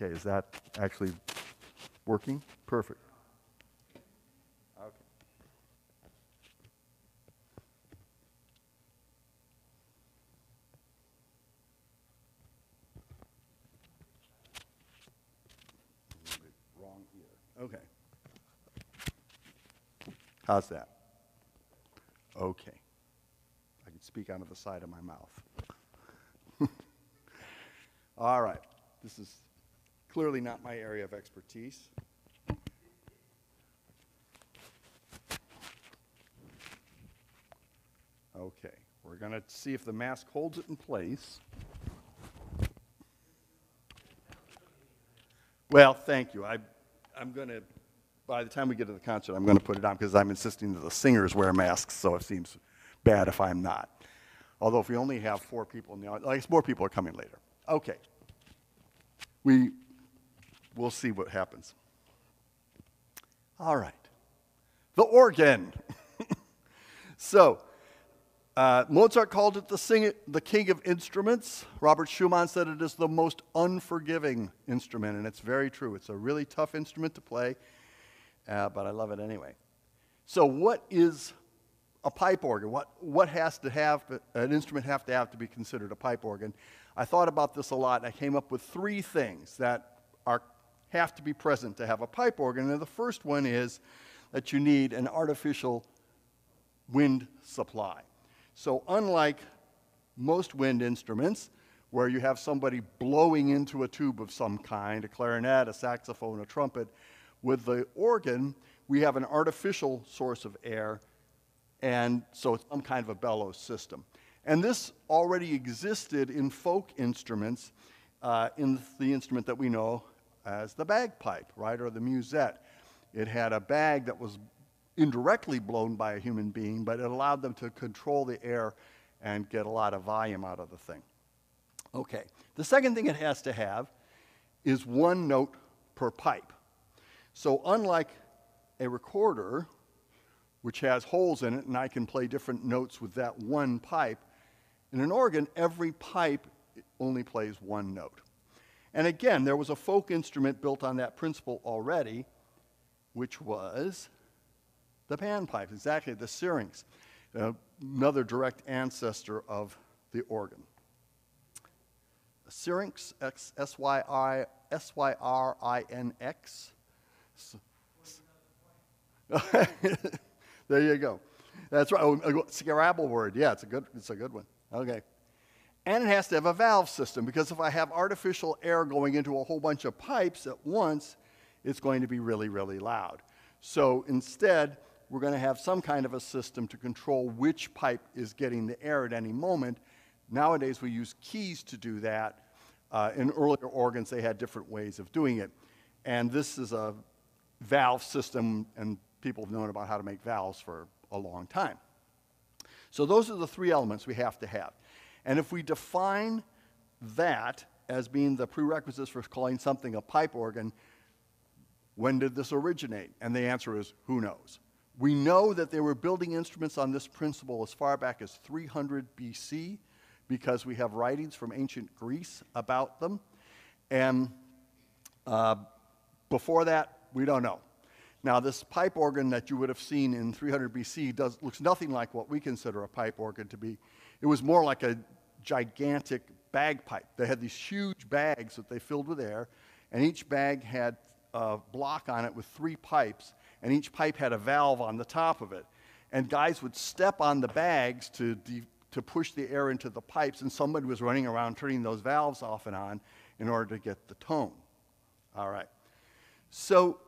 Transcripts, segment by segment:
Okay, is that actually working? Perfect. Okay. Wrong ear. Okay. How's that? Okay. I can speak out of the side of my mouth. All right. This is clearly not my area of expertise. Okay. We're going to see if the mask holds it in place. Well, thank you. I, I'm going to, by the time we get to the concert, I'm going to put it on because I'm insisting that the singers wear masks, so it seems bad if I'm not. Although if we only have four people in the audience, I guess more people are coming later. Okay. We, we'll see what happens. All right. The organ. so, uh, Mozart called it the, sing- the king of instruments. Robert Schumann said it is the most unforgiving instrument, and it's very true. It's a really tough instrument to play, uh, but I love it anyway. So, what is a pipe organ? What, what has to have, an instrument have to have to be considered a pipe organ? I thought about this a lot, and I came up with three things that have to be present to have a pipe organ. And the first one is that you need an artificial wind supply. So, unlike most wind instruments, where you have somebody blowing into a tube of some kind, a clarinet, a saxophone, a trumpet, with the organ, we have an artificial source of air, and so it's some kind of a bellows system. And this already existed in folk instruments, uh, in the instrument that we know as the bagpipe, right, or the musette. It had a bag that was indirectly blown by a human being, but it allowed them to control the air and get a lot of volume out of the thing. Okay, the second thing it has to have is one note per pipe. So, unlike a recorder, which has holes in it, and I can play different notes with that one pipe, in an organ, every pipe only plays one note. And again, there was a folk instrument built on that principle already, which was the panpipe, exactly, the syrinx, uh, another direct ancestor of the organ. A syrinx, S-Y-R-I-N-X. there you go. That's right. Oh, Scrabble word. Yeah, it's a good, it's a good one. Okay. And it has to have a valve system because if I have artificial air going into a whole bunch of pipes at once, it's going to be really, really loud. So instead, we're going to have some kind of a system to control which pipe is getting the air at any moment. Nowadays, we use keys to do that. Uh, in earlier organs, they had different ways of doing it. And this is a valve system, and people have known about how to make valves for a long time. So those are the three elements we have to have. And if we define that as being the prerequisites for calling something a pipe organ, when did this originate? And the answer is who knows? We know that they were building instruments on this principle as far back as 300 BC because we have writings from ancient Greece about them. And uh, before that, we don't know. Now, this pipe organ that you would have seen in 300 BC does, looks nothing like what we consider a pipe organ to be. It was more like a gigantic bagpipe. They had these huge bags that they filled with air, and each bag had a block on it with three pipes, and each pipe had a valve on the top of it. And guys would step on the bags to, de- to push the air into the pipes, and somebody was running around turning those valves off and on in order to get the tone. All right. So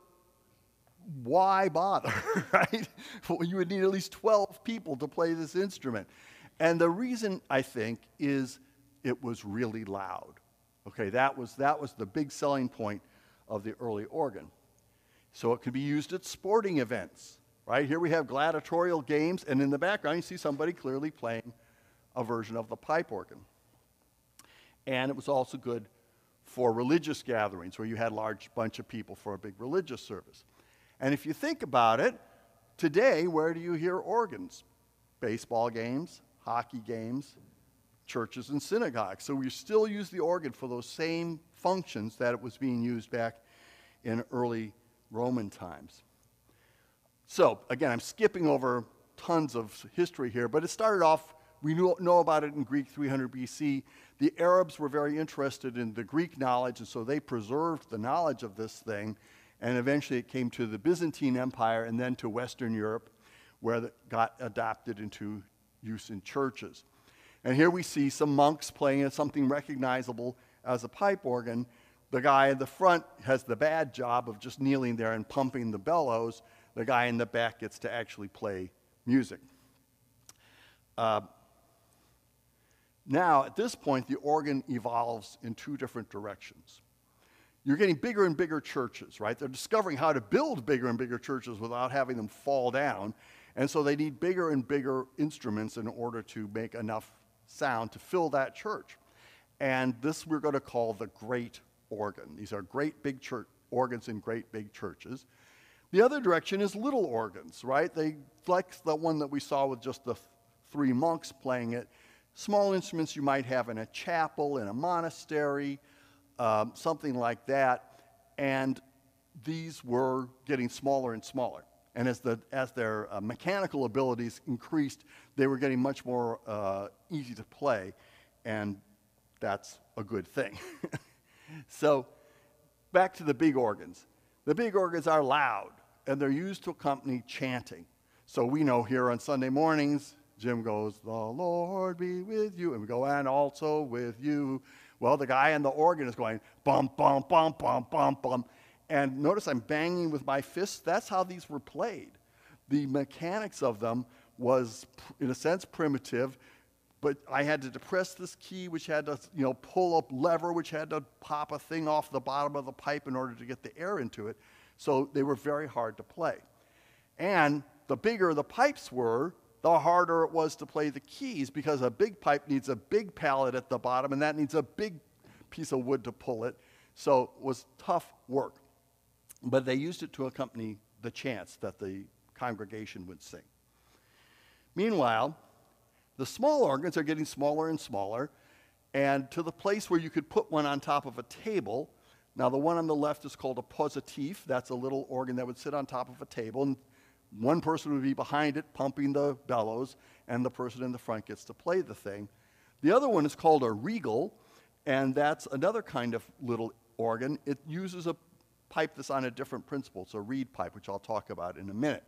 why bother, right? Well, you would need at least 12 people to play this instrument. And the reason, I think, is it was really loud. Okay, that was, that was the big selling point of the early organ. So it could be used at sporting events, right? Here we have gladiatorial games, and in the background you see somebody clearly playing a version of the pipe organ. And it was also good for religious gatherings where you had a large bunch of people for a big religious service. And if you think about it, today, where do you hear organs? Baseball games, hockey games, churches and synagogues. So we still use the organ for those same functions that it was being used back in early Roman times. So, again, I'm skipping over tons of history here, but it started off, we know about it in Greek 300 BC. The Arabs were very interested in the Greek knowledge, and so they preserved the knowledge of this thing. And eventually it came to the Byzantine Empire and then to Western Europe, where it got adopted into use in churches. And here we see some monks playing something recognizable as a pipe organ. The guy in the front has the bad job of just kneeling there and pumping the bellows. The guy in the back gets to actually play music. Uh, now, at this point, the organ evolves in two different directions. You're getting bigger and bigger churches, right? They're discovering how to build bigger and bigger churches without having them fall down. And so they need bigger and bigger instruments in order to make enough sound to fill that church. And this we're going to call the great organ. These are great big church organs in great big churches. The other direction is little organs, right? They like the one that we saw with just the three monks playing it. Small instruments you might have in a chapel, in a monastery, um, something like that. And these were getting smaller and smaller. And as, the, as their uh, mechanical abilities increased, they were getting much more uh, easy to play. And that's a good thing. so, back to the big organs. The big organs are loud, and they're used to accompany chanting. So, we know here on Sunday mornings, Jim goes, The Lord be with you. And we go, And also with you. Well, the guy in the organ is going, Bum, bum, bum, bum, bum, bum. And notice I'm banging with my fists. That's how these were played. The mechanics of them was, in a sense, primitive, but I had to depress this key, which had to, you know, pull up lever, which had to pop a thing off the bottom of the pipe in order to get the air into it. So they were very hard to play. And the bigger the pipes were, the harder it was to play the keys because a big pipe needs a big pallet at the bottom, and that needs a big piece of wood to pull it. So it was tough work. But they used it to accompany the chants that the congregation would sing. Meanwhile, the small organs are getting smaller and smaller, and to the place where you could put one on top of a table. Now, the one on the left is called a positif. That's a little organ that would sit on top of a table, and one person would be behind it pumping the bellows, and the person in the front gets to play the thing. The other one is called a regal, and that's another kind of little organ. It uses a pipe this on a different principle. It's a reed pipe, which I'll talk about in a minute.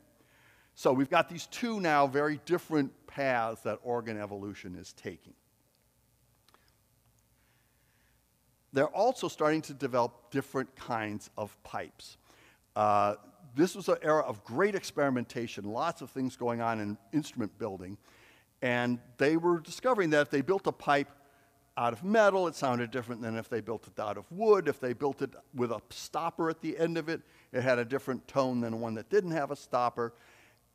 So we've got these two now very different paths that organ evolution is taking. They're also starting to develop different kinds of pipes. Uh, this was an era of great experimentation, lots of things going on in instrument building. And they were discovering that if they built a pipe out of metal, it sounded different than if they built it out of wood. If they built it with a stopper at the end of it, it had a different tone than one that didn't have a stopper.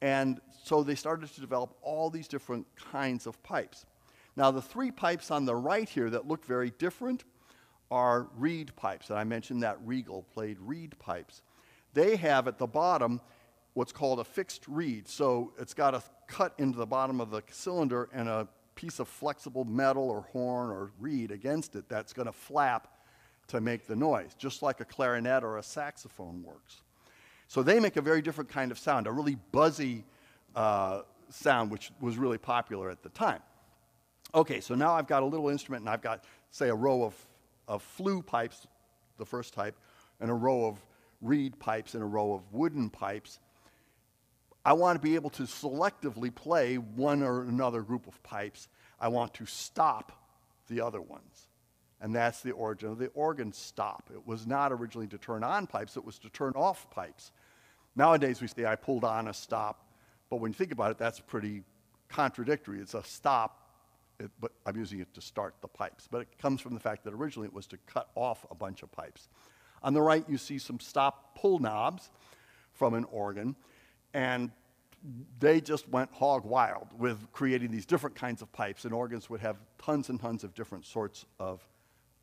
And so they started to develop all these different kinds of pipes. Now, the three pipes on the right here that look very different are reed pipes. And I mentioned that Regal played reed pipes. They have at the bottom what's called a fixed reed. So it's got a cut into the bottom of the cylinder and a piece of flexible metal or horn or reed against it that's going to flap to make the noise, just like a clarinet or a saxophone works. So they make a very different kind of sound, a really buzzy uh, sound, which was really popular at the time. Okay, so now I've got a little instrument and I've got, say, a row of, of flue pipes, the first type, and a row of reed pipes and a row of wooden pipes. I want to be able to selectively play one or another group of pipes. I want to stop the other ones. And that's the origin of the organ stop. It was not originally to turn on pipes, it was to turn off pipes. Nowadays we say I pulled on a stop, but when you think about it, that's pretty contradictory. It's a stop, it, but I'm using it to start the pipes. But it comes from the fact that originally it was to cut off a bunch of pipes. On the right, you see some stop pull knobs from an organ. And they just went hog wild with creating these different kinds of pipes, and organs would have tons and tons of different sorts of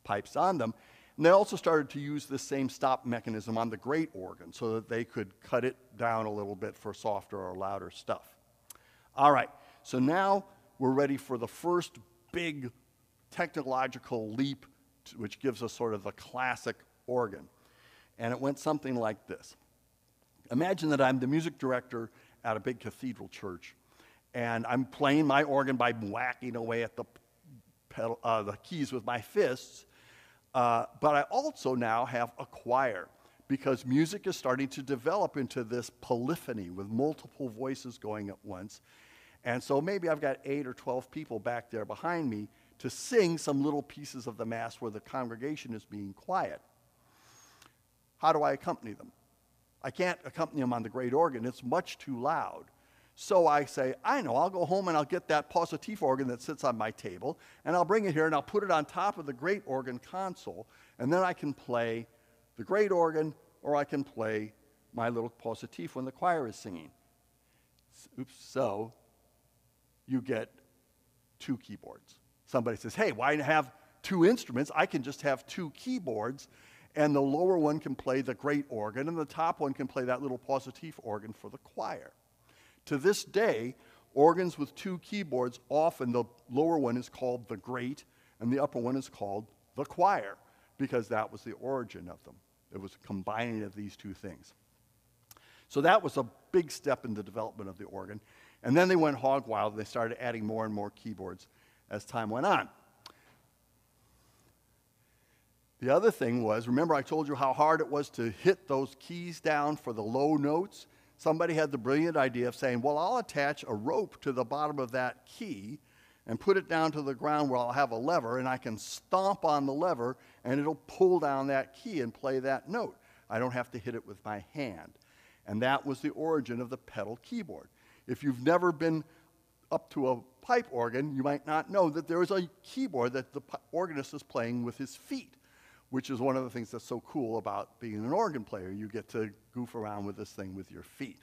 pipes on them. And they also started to use this same stop mechanism on the great organ so that they could cut it down a little bit for softer or louder stuff. All right, so now we're ready for the first big technological leap, which gives us sort of the classic organ. And it went something like this Imagine that I'm the music director at a big cathedral church, and I'm playing my organ by whacking away at the, pedal, uh, the keys with my fists. Uh, but I also now have a choir because music is starting to develop into this polyphony with multiple voices going at once. And so maybe I've got eight or 12 people back there behind me to sing some little pieces of the Mass where the congregation is being quiet. How do I accompany them? I can't accompany them on the great organ, it's much too loud. So I say, I know, I'll go home and I'll get that positif organ that sits on my table, and I'll bring it here and I'll put it on top of the great organ console, and then I can play the great organ or I can play my little positif when the choir is singing. Oops, so you get two keyboards. Somebody says, hey, why have two instruments? I can just have two keyboards, and the lower one can play the great organ, and the top one can play that little positif organ for the choir. To this day, organs with two keyboards, often the lower one is called the great, and the upper one is called the choir, because that was the origin of them. It was combining of these two things. So that was a big step in the development of the organ. And then they went hog wild and they started adding more and more keyboards as time went on. The other thing was remember, I told you how hard it was to hit those keys down for the low notes? Somebody had the brilliant idea of saying, Well, I'll attach a rope to the bottom of that key and put it down to the ground where I'll have a lever, and I can stomp on the lever and it'll pull down that key and play that note. I don't have to hit it with my hand. And that was the origin of the pedal keyboard. If you've never been up to a pipe organ, you might not know that there is a keyboard that the organist is playing with his feet, which is one of the things that's so cool about being an organ player. You get to goof around with this thing with your feet.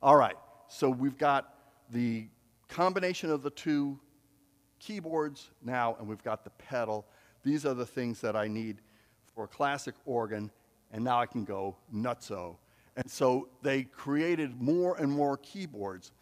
All right, so we've got the combination of the two keyboards now, and we've got the pedal. These are the things that I need for a classic organ, and now I can go nutso and so they created more and more keyboards.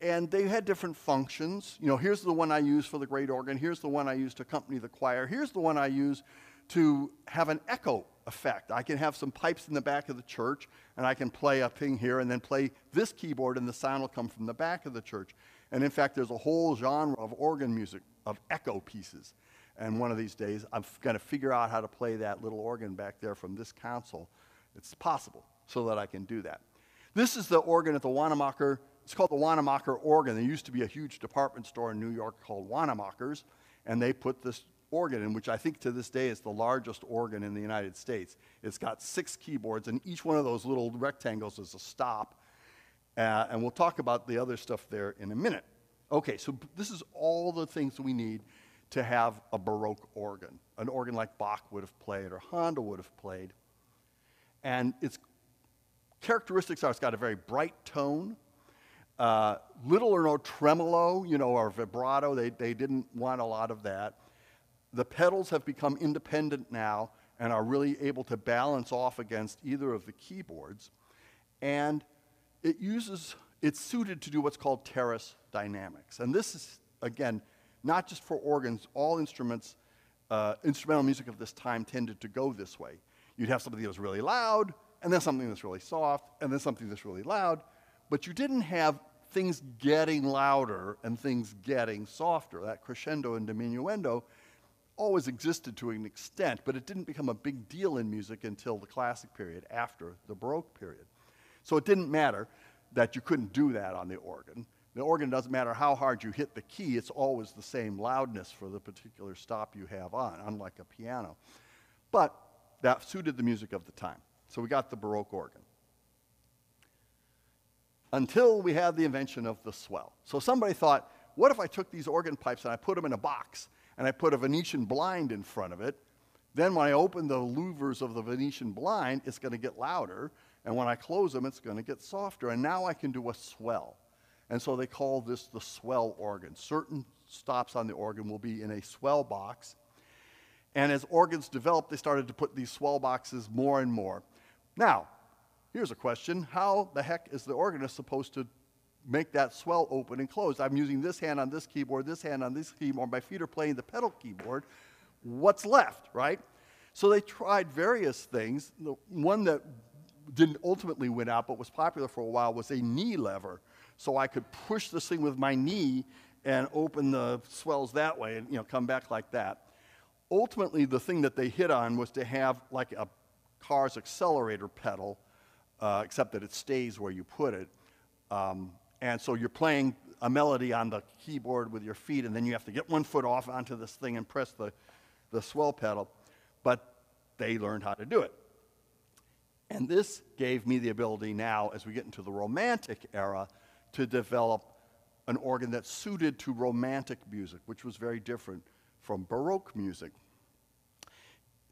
And they had different functions. You know, here's the one I use for the great organ. Here's the one I use to accompany the choir. Here's the one I use to have an echo effect. I can have some pipes in the back of the church, and I can play a thing here and then play this keyboard, and the sound will come from the back of the church. And in fact, there's a whole genre of organ music, of echo pieces. And one of these days, I'm going to figure out how to play that little organ back there from this console. It's possible so that I can do that. This is the organ at the Wanamaker. It's called the Wanamaker organ. There used to be a huge department store in New York called Wanamaker's, and they put this organ in, which I think to this day is the largest organ in the United States. It's got six keyboards, and each one of those little rectangles is a stop. Uh, and we'll talk about the other stuff there in a minute. Okay, so this is all the things we need to have a Baroque organ, an organ like Bach would have played or Handel would have played. And its characteristics are it's got a very bright tone, uh, little or no tremolo, you know, or vibrato. They, they didn't want a lot of that. The pedals have become independent now and are really able to balance off against either of the keyboards. And it uses, it's suited to do what's called terrace dynamics. And this is, again, not just for organs, all instruments, uh, instrumental music of this time tended to go this way. You'd have something that was really loud, and then something that's really soft, and then something that's really loud. But you didn't have things getting louder and things getting softer. That crescendo and diminuendo always existed to an extent, but it didn't become a big deal in music until the classic period, after the Baroque period. So it didn't matter that you couldn't do that on the organ. The organ doesn't matter how hard you hit the key, it's always the same loudness for the particular stop you have on, unlike a piano. But that suited the music of the time. So we got the Baroque organ. Until we had the invention of the swell. So somebody thought, what if I took these organ pipes and I put them in a box and I put a Venetian blind in front of it? Then when I open the louvers of the Venetian blind, it's going to get louder. And when I close them, it's going to get softer. And now I can do a swell. And so they call this the swell organ. Certain stops on the organ will be in a swell box. And as organs developed, they started to put these swell boxes more and more. Now, here's a question How the heck is the organist supposed to make that swell open and close. I'm using this hand on this keyboard, this hand on this keyboard, my feet are playing the pedal keyboard. What's left, right? So they tried various things. The one that didn't ultimately win out but was popular for a while was a knee lever. So I could push this thing with my knee and open the swells that way and you know come back like that. Ultimately, the thing that they hit on was to have like a car's accelerator pedal, uh, except that it stays where you put it. Um, and so you're playing a melody on the keyboard with your feet, and then you have to get one foot off onto this thing and press the, the swell pedal. But they learned how to do it. And this gave me the ability now, as we get into the Romantic era, to develop an organ that's suited to Romantic music, which was very different from Baroque music.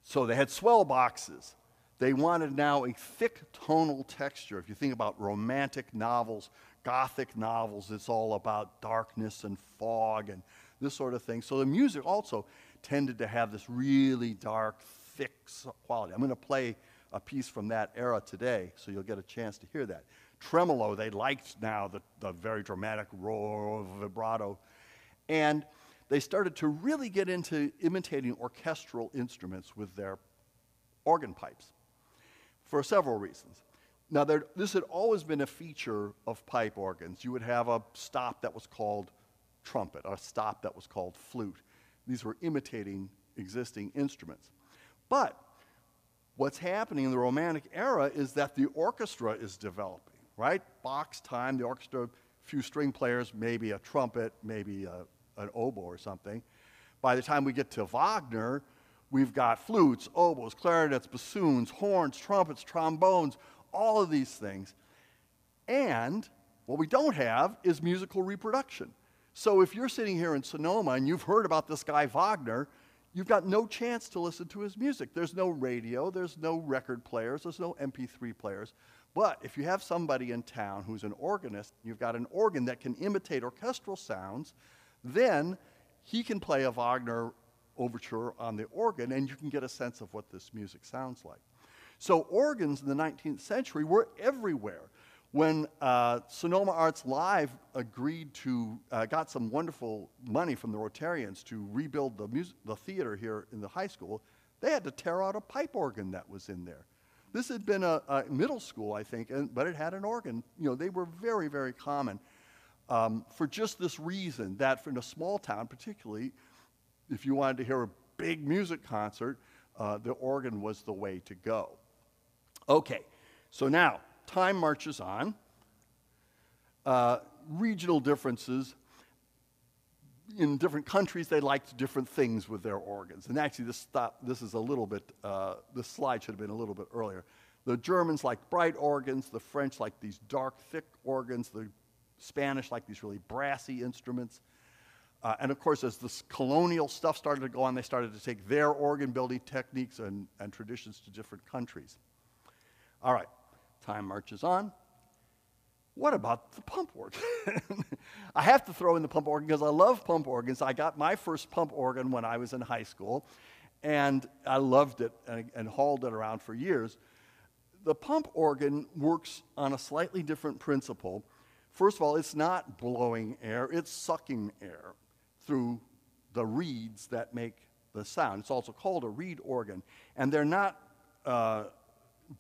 So they had swell boxes. They wanted now a thick tonal texture. If you think about Romantic novels, Gothic novels, it's all about darkness and fog and this sort of thing. So the music also tended to have this really dark, thick quality. I'm going to play a piece from that era today, so you'll get a chance to hear that. Tremolo, they liked now the, the very dramatic roar of vibrato. And they started to really get into imitating orchestral instruments with their organ pipes for several reasons. Now, there, this had always been a feature of pipe organs. You would have a stop that was called trumpet, a stop that was called flute. These were imitating existing instruments. But what's happening in the Romantic era is that the orchestra is developing, right? Bach's time, the orchestra, a few string players, maybe a trumpet, maybe a, an oboe or something. By the time we get to Wagner, we've got flutes, oboes, clarinets, bassoons, horns, trumpets, trombones, all of these things. And what we don't have is musical reproduction. So if you're sitting here in Sonoma and you've heard about this guy Wagner, you've got no chance to listen to his music. There's no radio, there's no record players, there's no MP3 players. But if you have somebody in town who's an organist, you've got an organ that can imitate orchestral sounds, then he can play a Wagner overture on the organ and you can get a sense of what this music sounds like. So organs in the 19th century were everywhere. When uh, Sonoma Arts Live agreed to, uh, got some wonderful money from the Rotarians to rebuild the, music, the theater here in the high school, they had to tear out a pipe organ that was in there. This had been a, a middle school, I think, and, but it had an organ. You know, they were very, very common um, for just this reason that in a small town, particularly, if you wanted to hear a big music concert, uh, the organ was the way to go. Okay, so now time marches on. Uh, regional differences. In different countries, they liked different things with their organs. And actually, this, stop, this is a little bit, uh, this slide should have been a little bit earlier. The Germans liked bright organs, the French liked these dark, thick organs, the Spanish liked these really brassy instruments. Uh, and of course, as this colonial stuff started to go on, they started to take their organ building techniques and, and traditions to different countries. All right, time marches on. What about the pump organ? I have to throw in the pump organ because I love pump organs. I got my first pump organ when I was in high school, and I loved it and, and hauled it around for years. The pump organ works on a slightly different principle. First of all, it's not blowing air, it's sucking air through the reeds that make the sound. It's also called a reed organ. And they're not uh,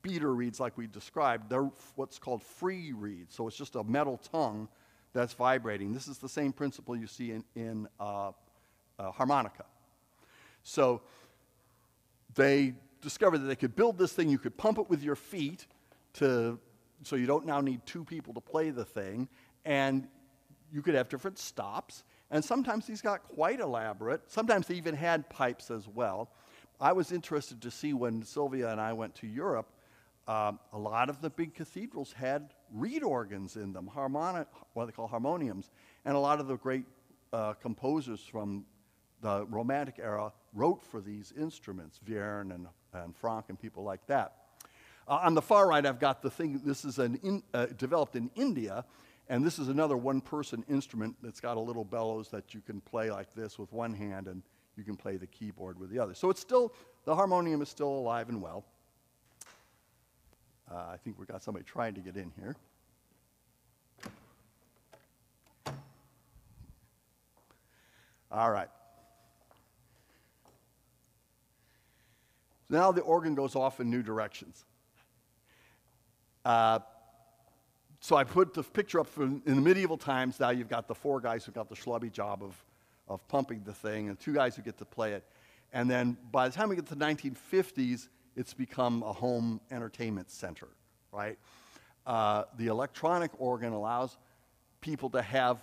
beater reeds like we described, they're what's called free reeds. So it's just a metal tongue that's vibrating. This is the same principle you see in, in uh, uh, harmonica. So they discovered that they could build this thing, you could pump it with your feet to, so you don't now need two people to play the thing, and you could have different stops. And sometimes these got quite elaborate. Sometimes they even had pipes as well. I was interested to see when Sylvia and I went to Europe um, a lot of the big cathedrals had reed organs in them, what they call harmoniums, and a lot of the great uh, composers from the Romantic era wrote for these instruments, Vierne and, and Franck and people like that. Uh, on the far right, I've got the thing, this is an in, uh, developed in India, and this is another one-person instrument that's got a little bellows that you can play like this with one hand, and you can play the keyboard with the other. So it's still, the harmonium is still alive and well. Uh, I think we've got somebody trying to get in here. All right. Now the organ goes off in new directions. Uh, so I put the picture up in the medieval times. Now you've got the four guys who got the schlubby job of, of pumping the thing, and two guys who get to play it. And then by the time we get to the 1950s, it's become a home entertainment center, right? Uh, the electronic organ allows people to have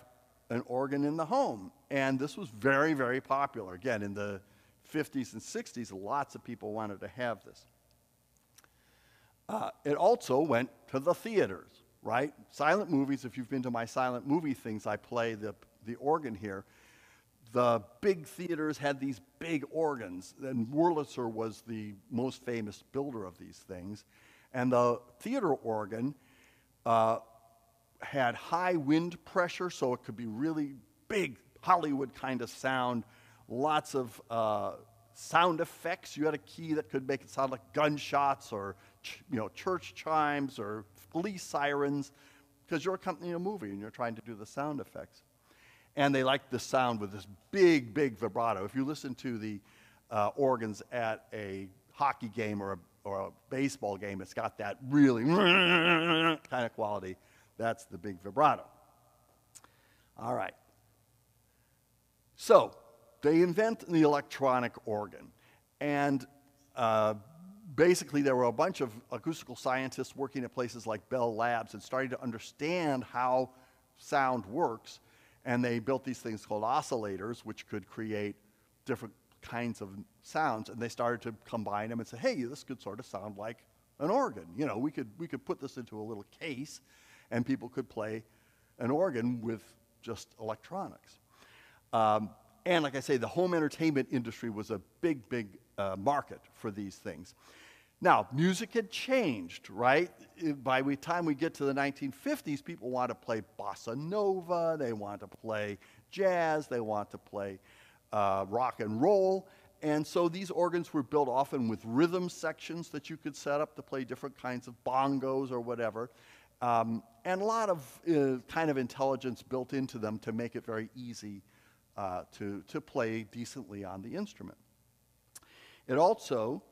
an organ in the home. And this was very, very popular. Again, in the 50s and 60s, lots of people wanted to have this. Uh, it also went to the theaters, right? Silent movies, if you've been to my silent movie things, I play the, the organ here. The big theaters had these big organs, and Wurlitzer was the most famous builder of these things. And the theater organ uh, had high wind pressure, so it could be really big, Hollywood kind of sound, lots of uh, sound effects. You had a key that could make it sound like gunshots or you know, church chimes or police sirens, because you're accompanying a movie and you're trying to do the sound effects. And they liked the sound with this big, big vibrato. If you listen to the uh, organs at a hockey game or a, or a baseball game, it's got that really kind of quality. That's the big vibrato. All right. So they invent the electronic organ. And uh, basically, there were a bunch of acoustical scientists working at places like Bell Labs and starting to understand how sound works. And they built these things called oscillators, which could create different kinds of sounds. And they started to combine them and say, hey, this could sort of sound like an organ. You know, we could, we could put this into a little case and people could play an organ with just electronics. Um, and like I say, the home entertainment industry was a big, big uh, market for these things. Now, music had changed, right? By the time we get to the 1950s, people want to play bossa nova, they want to play jazz, they want to play uh, rock and roll. And so these organs were built often with rhythm sections that you could set up to play different kinds of bongos or whatever. Um, and a lot of uh, kind of intelligence built into them to make it very easy uh, to, to play decently on the instrument. It also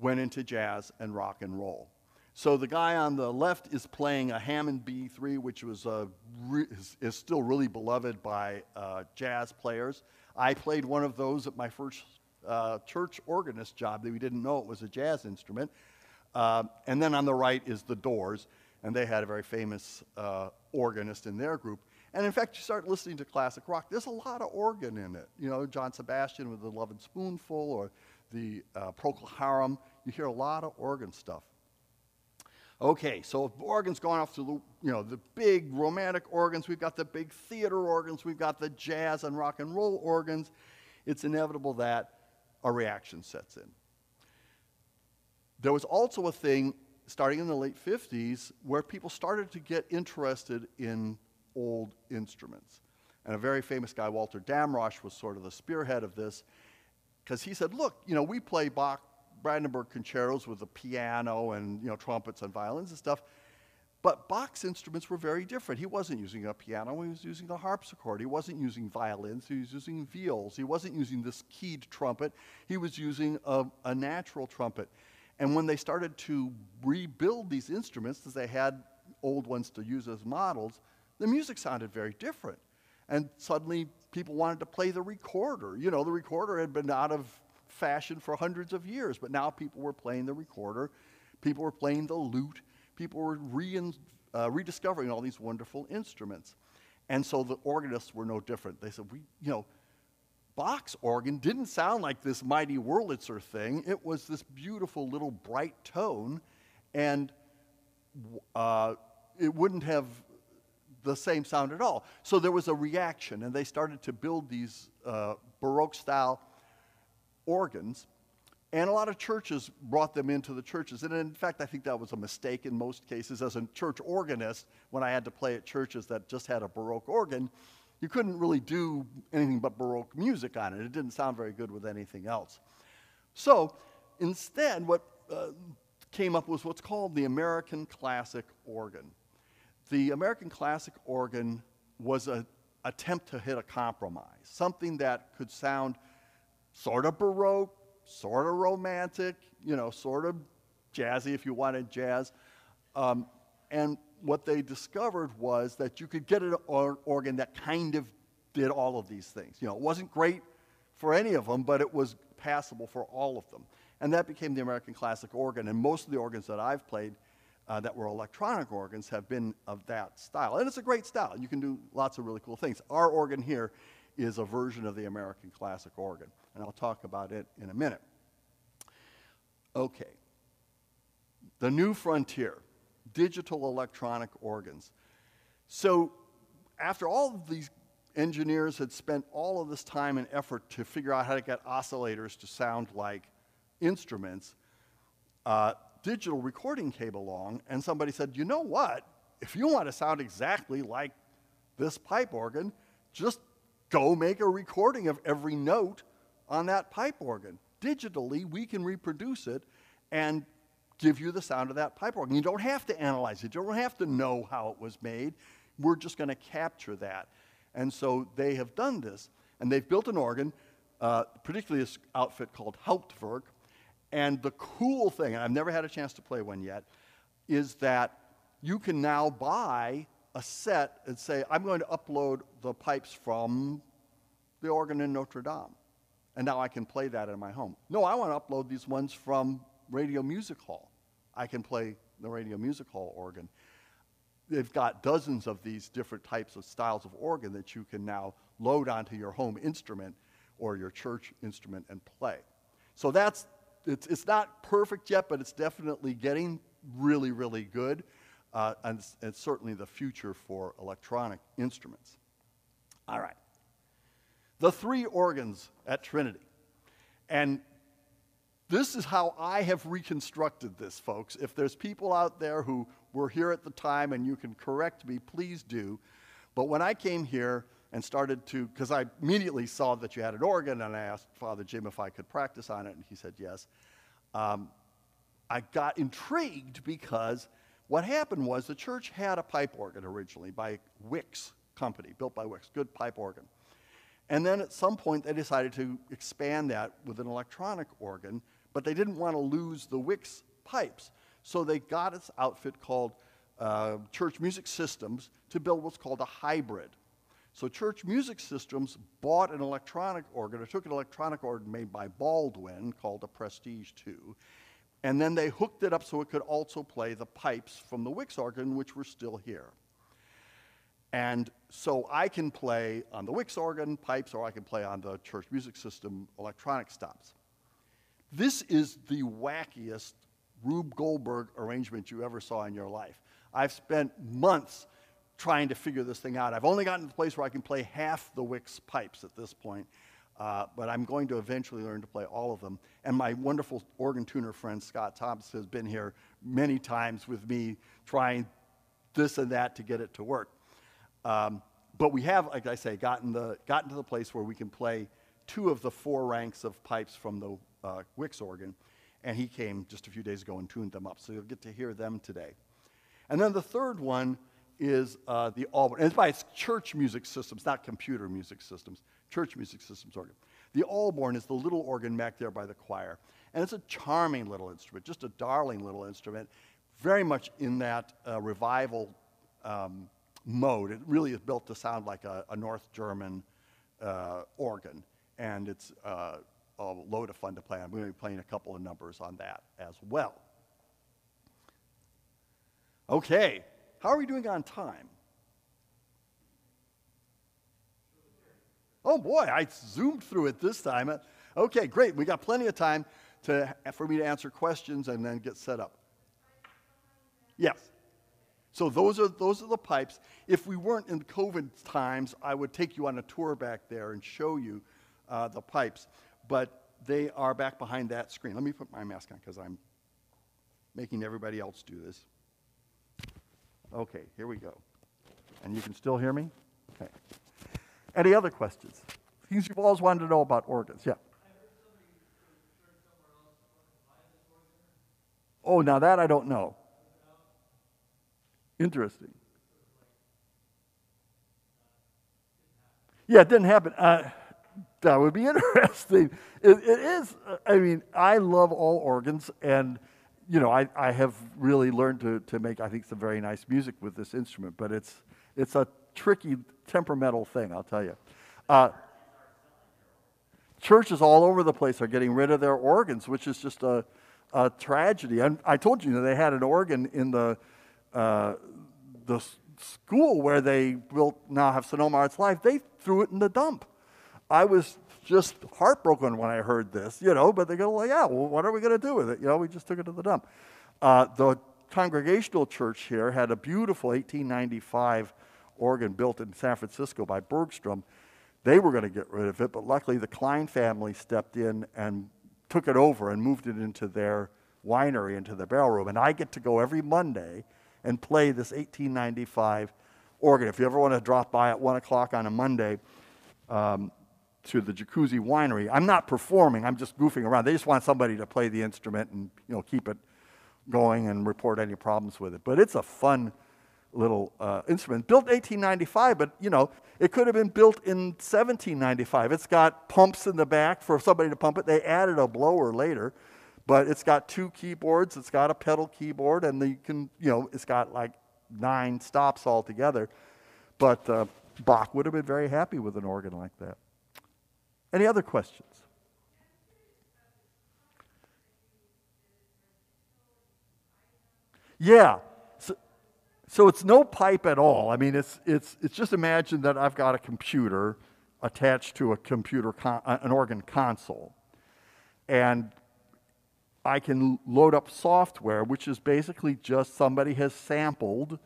went into jazz and rock and roll. So the guy on the left is playing a Hammond B3, which was a re- is, is, still really beloved by uh, jazz players. I played one of those at my first uh, church organist job that we didn't know it was a jazz instrument. Uh, and then on the right is the Doors, and they had a very famous uh, organist in their group. And in fact, you start listening to classic rock, there's a lot of organ in it. You know, John Sebastian with the Lovin' Spoonful or the uh, Procol Harum, you hear a lot of organ stuff. Okay, so if organs going off to the, you know, the big romantic organs, we've got the big theater organs, we've got the jazz and rock and roll organs, it's inevitable that a reaction sets in. There was also a thing starting in the late 50s where people started to get interested in old instruments. And a very famous guy, Walter Damrosch, was sort of the spearhead of this because he said, look, you know, we play Bach Brandenburg concertos with the piano and, you know, trumpets and violins and stuff. But Bach's instruments were very different. He wasn't using a piano, he was using a harpsichord. He wasn't using violins, he was using viols. He wasn't using this keyed trumpet, he was using a, a natural trumpet. And when they started to rebuild these instruments, as they had old ones to use as models, the music sounded very different. And suddenly people wanted to play the recorder. You know, the recorder had been out of fashion for hundreds of years, but now people were playing the recorder, people were playing the lute, people were re- uh, rediscovering all these wonderful instruments. And so the organists were no different. They said, we, you know, Bach's organ didn't sound like this mighty Wurlitzer thing. It was this beautiful little bright tone, and uh, it wouldn't have the same sound at all. So there was a reaction, and they started to build these uh, Baroque style organs. And a lot of churches brought them into the churches. And in fact, I think that was a mistake in most cases. As a church organist, when I had to play at churches that just had a Baroque organ, you couldn't really do anything but Baroque music on it. It didn't sound very good with anything else. So instead, what uh, came up was what's called the American Classic Organ. The American Classic Organ was an attempt to hit a compromise, something that could sound sort of baroque, sort of romantic, you know, sort of jazzy if you wanted jazz. Um, and what they discovered was that you could get an organ that kind of did all of these things. You know, it wasn't great for any of them, but it was passable for all of them. And that became the American classic organ. And most of the organs that I've played uh, that were electronic organs have been of that style. And it's a great style. You can do lots of really cool things. Our organ here is a version of the American classic organ. And I'll talk about it in a minute. Okay. The new frontier digital electronic organs. So, after all of these engineers had spent all of this time and effort to figure out how to get oscillators to sound like instruments, uh, digital recording came along, and somebody said, you know what? If you want to sound exactly like this pipe organ, just go make a recording of every note on that pipe organ. Digitally, we can reproduce it and give you the sound of that pipe organ. You don't have to analyze it, you don't have to know how it was made. We're just going to capture that. And so they have done this, and they've built an organ, uh, particularly this outfit called Hauptwerk, and the cool thing, and I've never had a chance to play one yet, is that you can now buy a set and say, I'm going to upload the pipes from the organ in Notre Dame. And now I can play that in my home. No, I want to upload these ones from Radio Music Hall. I can play the Radio Music Hall organ. They've got dozens of these different types of styles of organ that you can now load onto your home instrument or your church instrument and play. So that's it's, it's not perfect yet, but it's definitely getting really, really good. Uh, and it's certainly the future for electronic instruments. All right. The three organs at Trinity. And this is how I have reconstructed this, folks. If there's people out there who were here at the time and you can correct me, please do. But when I came here, and started to, because I immediately saw that you had an organ, and I asked Father Jim if I could practice on it, and he said yes. Um, I got intrigued because what happened was the church had a pipe organ originally by Wicks Company, built by Wicks, good pipe organ. And then at some point they decided to expand that with an electronic organ, but they didn't want to lose the Wicks pipes. So they got this outfit called uh, Church Music Systems to build what's called a hybrid. So Church Music Systems bought an electronic organ, or took an electronic organ made by Baldwin called a Prestige 2, and then they hooked it up so it could also play the pipes from the Wicks organ, which were still here. And so I can play on the Wicks organ pipes, or I can play on the Church Music System electronic stops. This is the wackiest Rube Goldberg arrangement you ever saw in your life. I've spent months trying to figure this thing out. I've only gotten to the place where I can play half the Wicks pipes at this point, uh, but I'm going to eventually learn to play all of them. And my wonderful organ tuner friend Scott Thomas has been here many times with me trying this and that to get it to work. Um, but we have, like I say, gotten, the, gotten to the place where we can play two of the four ranks of pipes from the uh, Wicks organ. And he came just a few days ago and tuned them up. So you'll get to hear them today. And then the third one is uh, the Ahlborn. And it's by its church music systems, not computer music systems, church music systems organ. The Ahlborn is the little organ back there by the choir. And it's a charming little instrument, just a darling little instrument, very much in that uh, revival um, mode. It really is built to sound like a, a North German uh, organ. And it's uh, a load of fun to play. I'm going to be playing a couple of numbers on that as well. Okay, how are we doing on time? Oh boy, I zoomed through it this time. Okay, great. We got plenty of time to, for me to answer questions and then get set up. Yes. So those are, those are the pipes. If we weren't in COVID times, I would take you on a tour back there and show you uh, the pipes. But they are back behind that screen. Let me put my mask on because I'm making everybody else do this. Okay, here we go. And you can still hear me? Okay. Any other questions? Things you've always wanted to know about organs? Yeah. Oh, now that I don't know. Interesting. Yeah, it didn't happen. Uh, that would be interesting. It, it is. I mean, I love all organs, and you know, I, I have really learned to, to make I think some very nice music with this instrument. But it's it's a tricky temperamental thing, I'll tell you. Uh, churches all over the place are getting rid of their organs, which is just a, a tragedy. And I told you that they had an organ in the uh, the school where they will now have Sonoma Arts Live. They threw it in the dump. I was just heartbroken when I heard this, you know. But they go, well, yeah. Well, what are we going to do with it? You know, we just took it to the dump. Uh, the Congregational Church here had a beautiful 1895 organ built in San Francisco by Bergstrom. They were going to get rid of it, but luckily the Cline family stepped in and took it over and moved it into their winery, into the barrel room. And I get to go every Monday and play this 1895 organ. If you ever want to drop by at 1 o'clock on a Monday um, to the Jacuzzi Winery, I'm not performing, I'm just goofing around. They just want somebody to play the instrument and you know, keep it going and report any problems with it. But it's a fun little uh, instrument. Built 1895, but you know, it could have been built in 1795. It's got pumps in the back for somebody to pump it. They added a blower later, but it's got two keyboards. It's got a pedal keyboard, and you can, you know, it's got like nine stops altogether. But uh, Bach would have been very happy with an organ like that. Any other questions? Yeah. So, so it's no pipe at all. I mean, it's, it's, it's just imagine that I've got a computer attached to a computer, con- uh, an organ console. And I can load up software, which is basically just somebody has sampled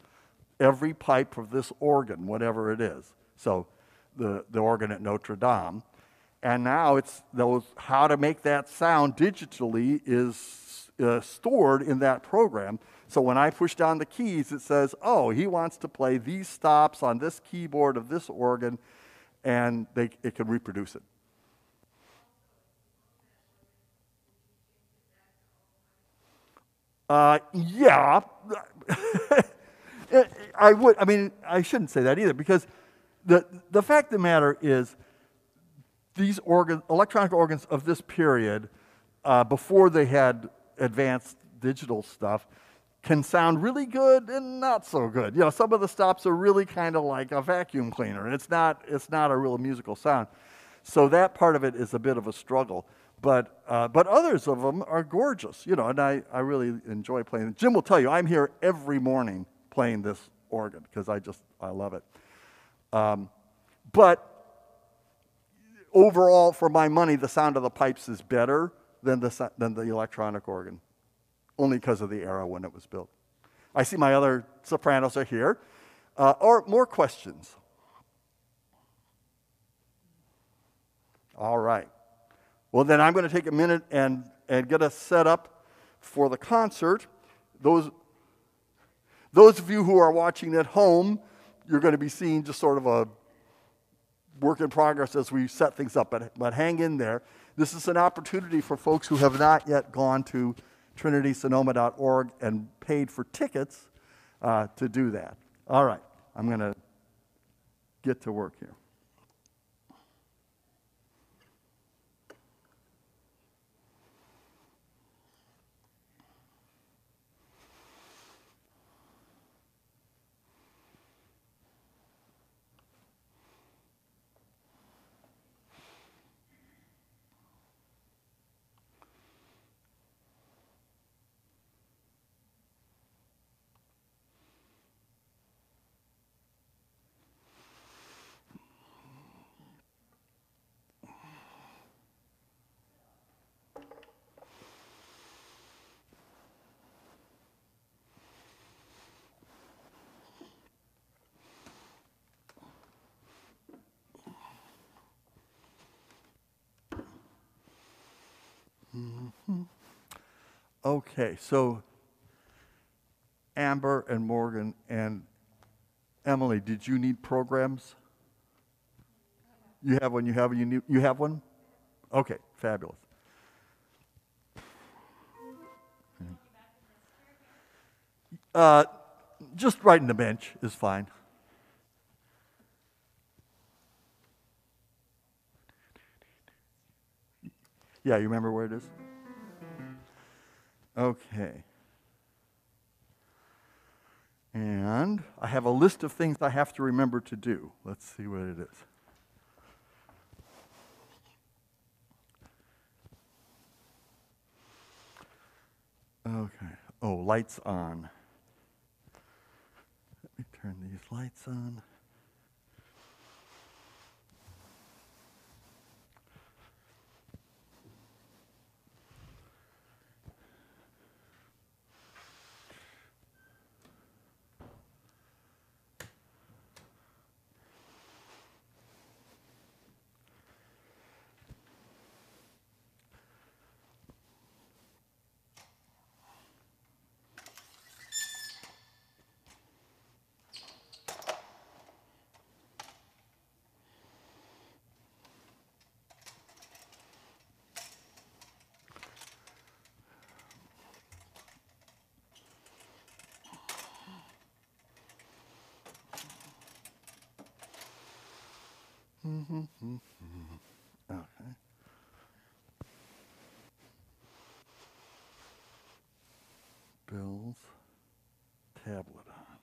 every pipe of this organ, whatever it is. So the, the organ at Notre Dame. And now it's those how to make that sound digitally is uh, stored in that program. So when I push down the keys, it says, oh, he wants to play these stops on this keyboard of this organ, and they, it can reproduce it. Uh, yeah. I would, I mean, I shouldn't say that either because the, the fact of the matter is these organ, electronic organs of this period, uh, before they had advanced digital stuff, can sound really good and not so good. You know, some of the stops are really kind of like a vacuum cleaner, and it's not, it's not a real musical sound. So that part of it is a bit of a struggle. But, uh, but others of them are gorgeous, you know, and I, I really enjoy playing. Jim will tell you, I'm here every morning playing this organ because I just, I love it. Um, but overall, for my money, the sound of the pipes is better than the, than the electronic organ, only because of the era when it was built. I see my other sopranos are here. Uh, or more questions? All right. Well, then I'm going to take a minute and, and get us set up for the concert. Those, those of you who are watching at home, you're going to be seeing just sort of a work in progress as we set things up, but, but hang in there. This is an opportunity for folks who have not yet gone to trinitysonoma.org and paid for tickets uh, to do that. All right, I'm going to get to work here. Okay, so Amber and Morgan and Emily, did you need programs? You have one. You have you need, you have one. Okay, fabulous. Uh, just right in the bench is fine. Yeah, you remember where it is? Okay. And I have a list of things I have to remember to do. Let's see what it is. Okay. Oh, lights on. Let me turn these lights on. Okay. Bill's tablet on.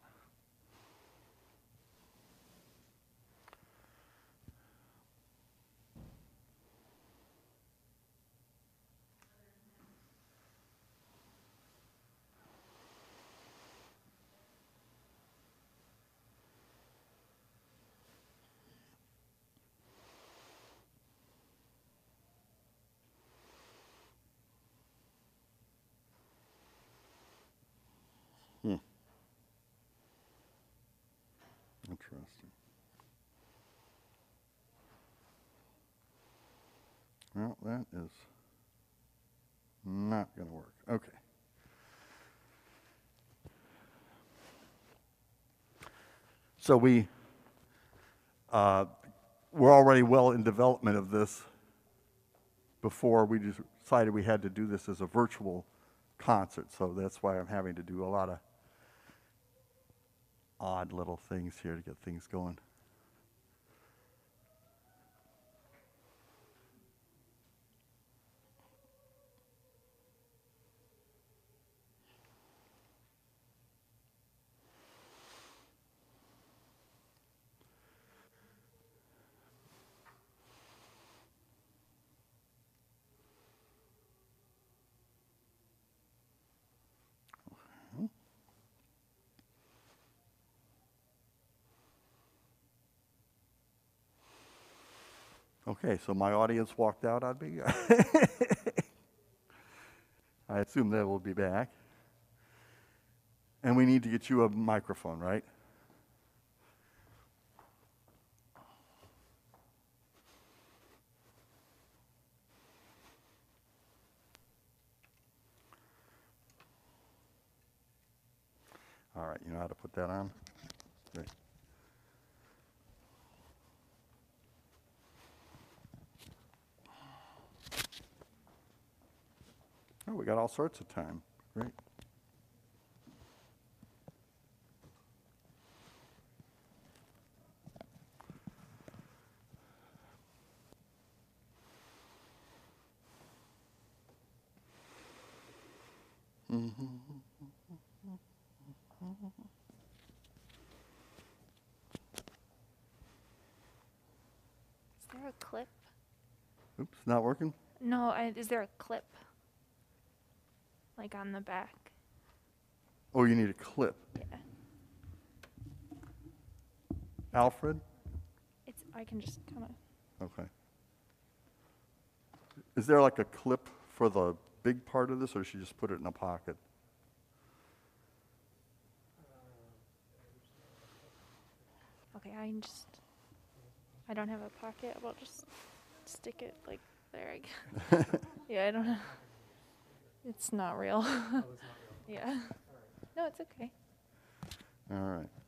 Interesting. Well, that is not going to work. Okay. So we, uh, we're already well in development of this before we decided we had to do this as a virtual concert. So that's why I'm having to do a lot of odd little things here to get things going. Okay, so my audience walked out on me. I assume they will be back. And we need to get you a microphone, right? All right, you know how to put that on? Great. Oh, we got all sorts of time. Great. Is there a clip? Oops, not working? No, I, is there a clip? Like on the back? Oh, you need a clip. Yeah. Alfred? It's I can just kind of. Okay. Is there like a clip for the big part of this, or should you just put it in a pocket? Okay, I can just. I don't have a pocket. I'll just stick it like there. I guess. yeah, I don't know. It's not real. yeah. No, it's okay. All right.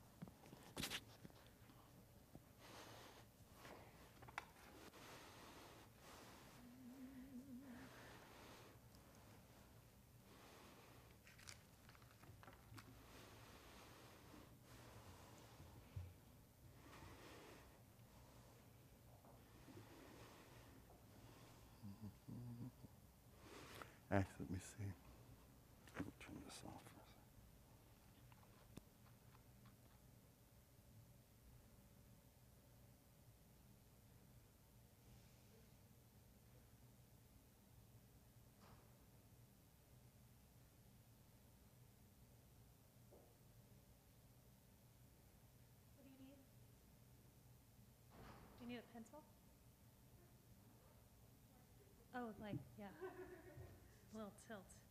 A pencil? Oh, like, yeah. A Little tilt.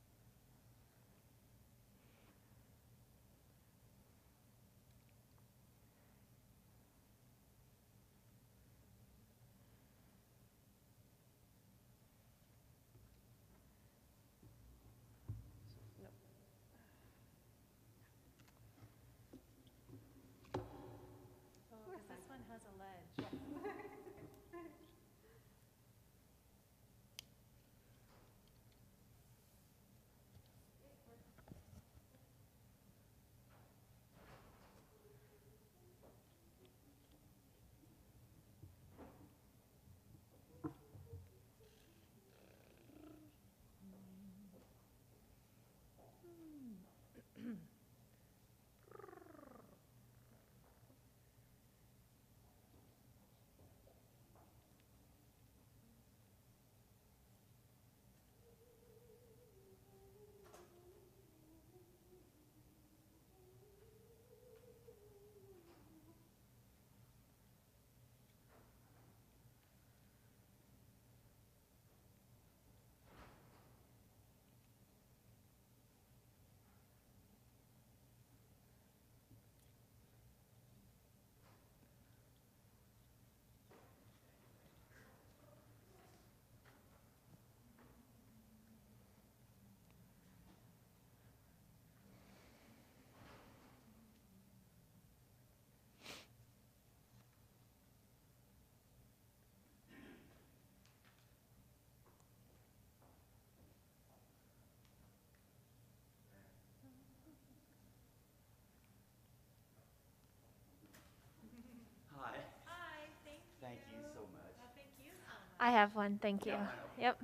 I have one, thank you. Yeah, Yep.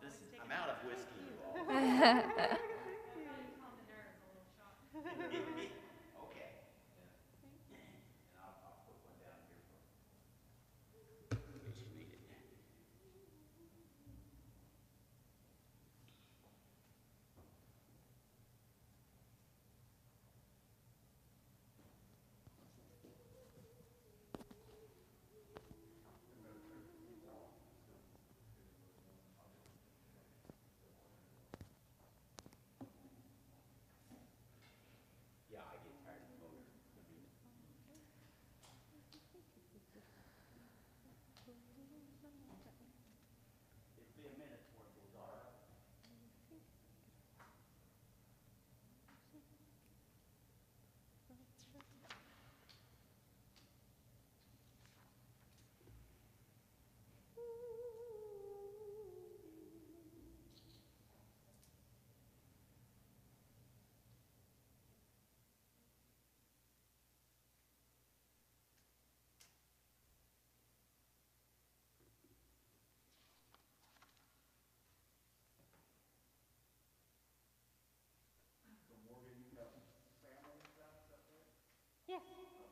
This is, I'm out of whiskey, you all. Calm the nerves a little shot. Okay. And I'll, I'll put one down here for, in case you need it. Yeah, I get tired of motor. I mean, It'll be a minute before it goes dark.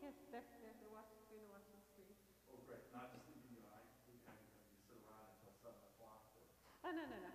Yes, yes, watching, doing the watching screen. Oh, great. Not just thinking, you know, I, we kind of, you sit around until seven o'clock. Oh, no, no, no,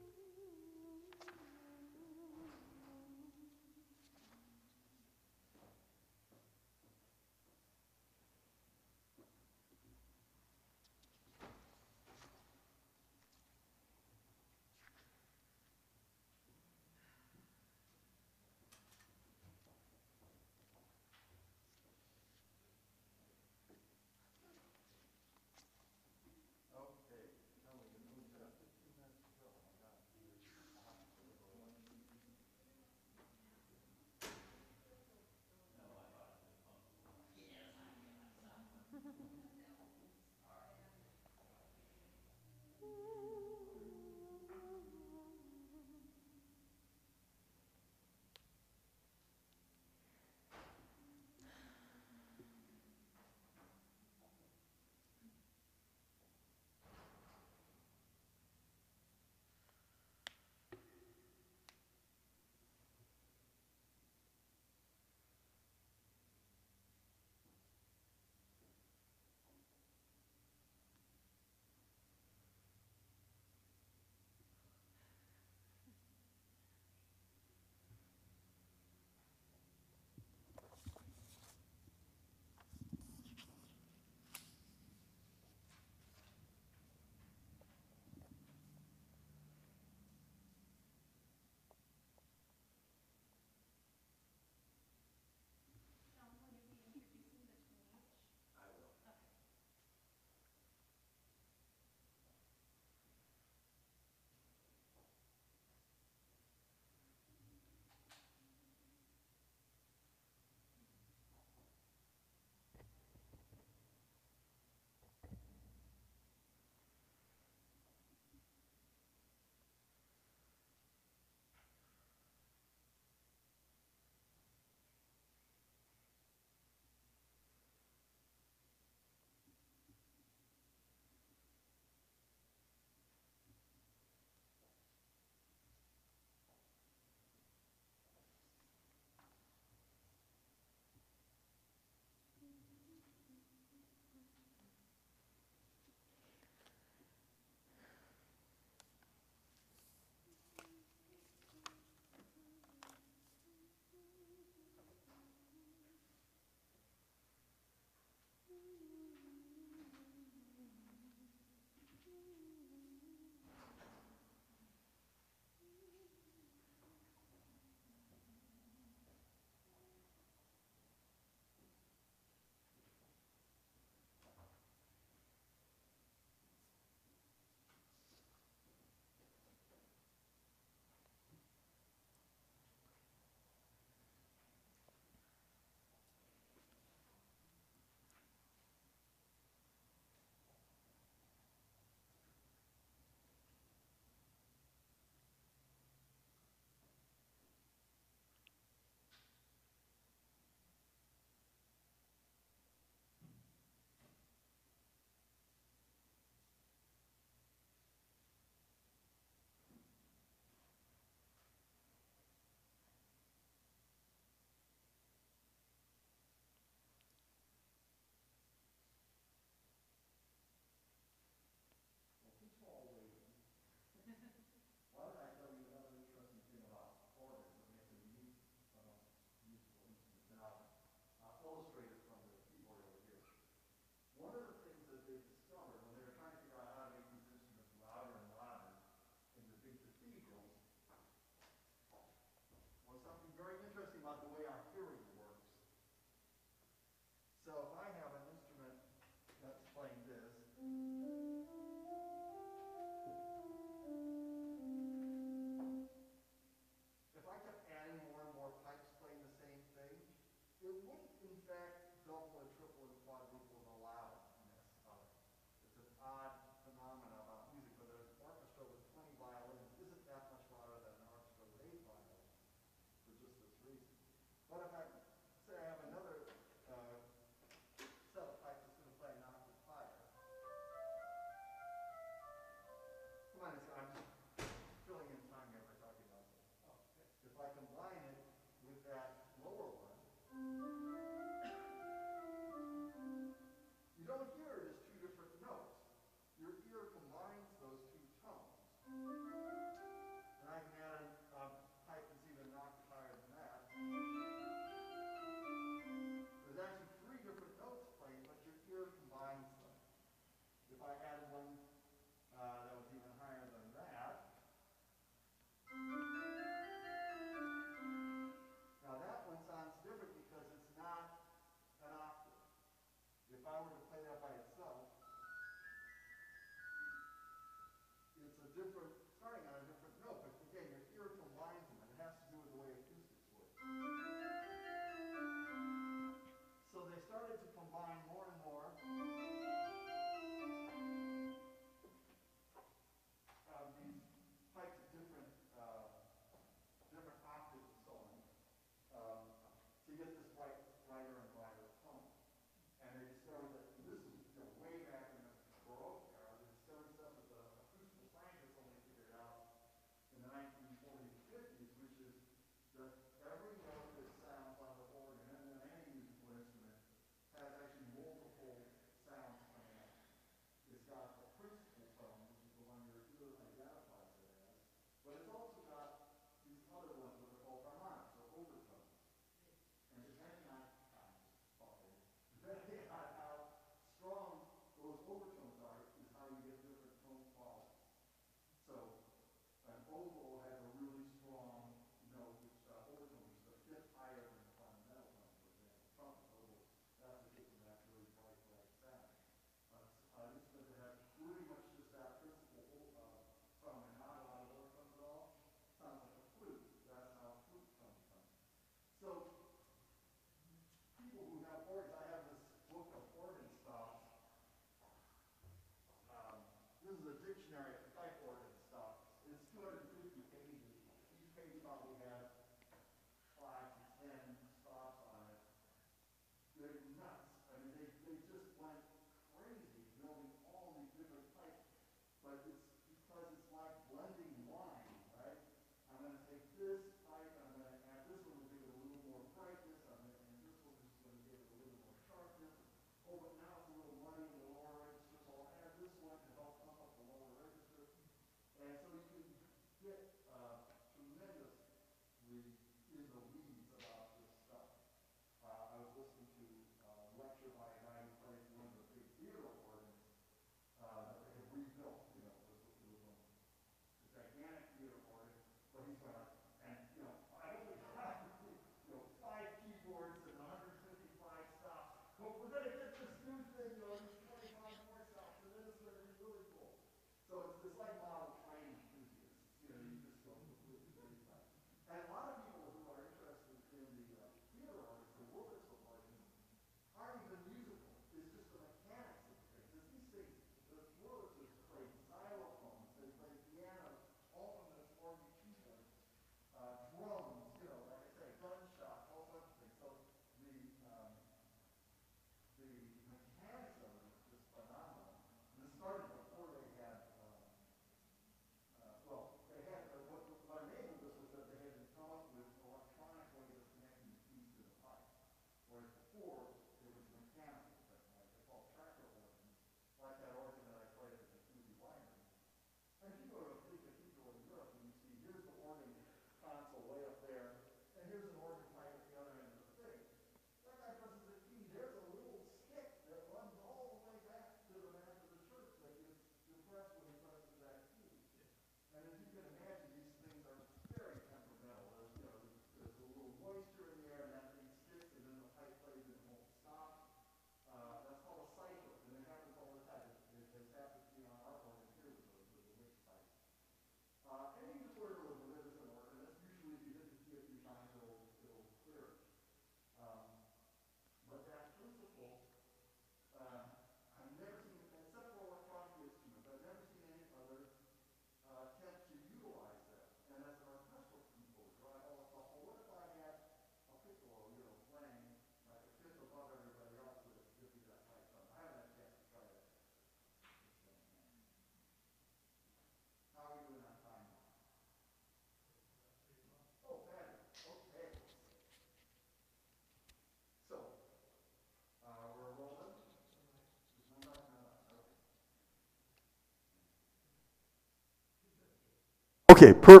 Okay, per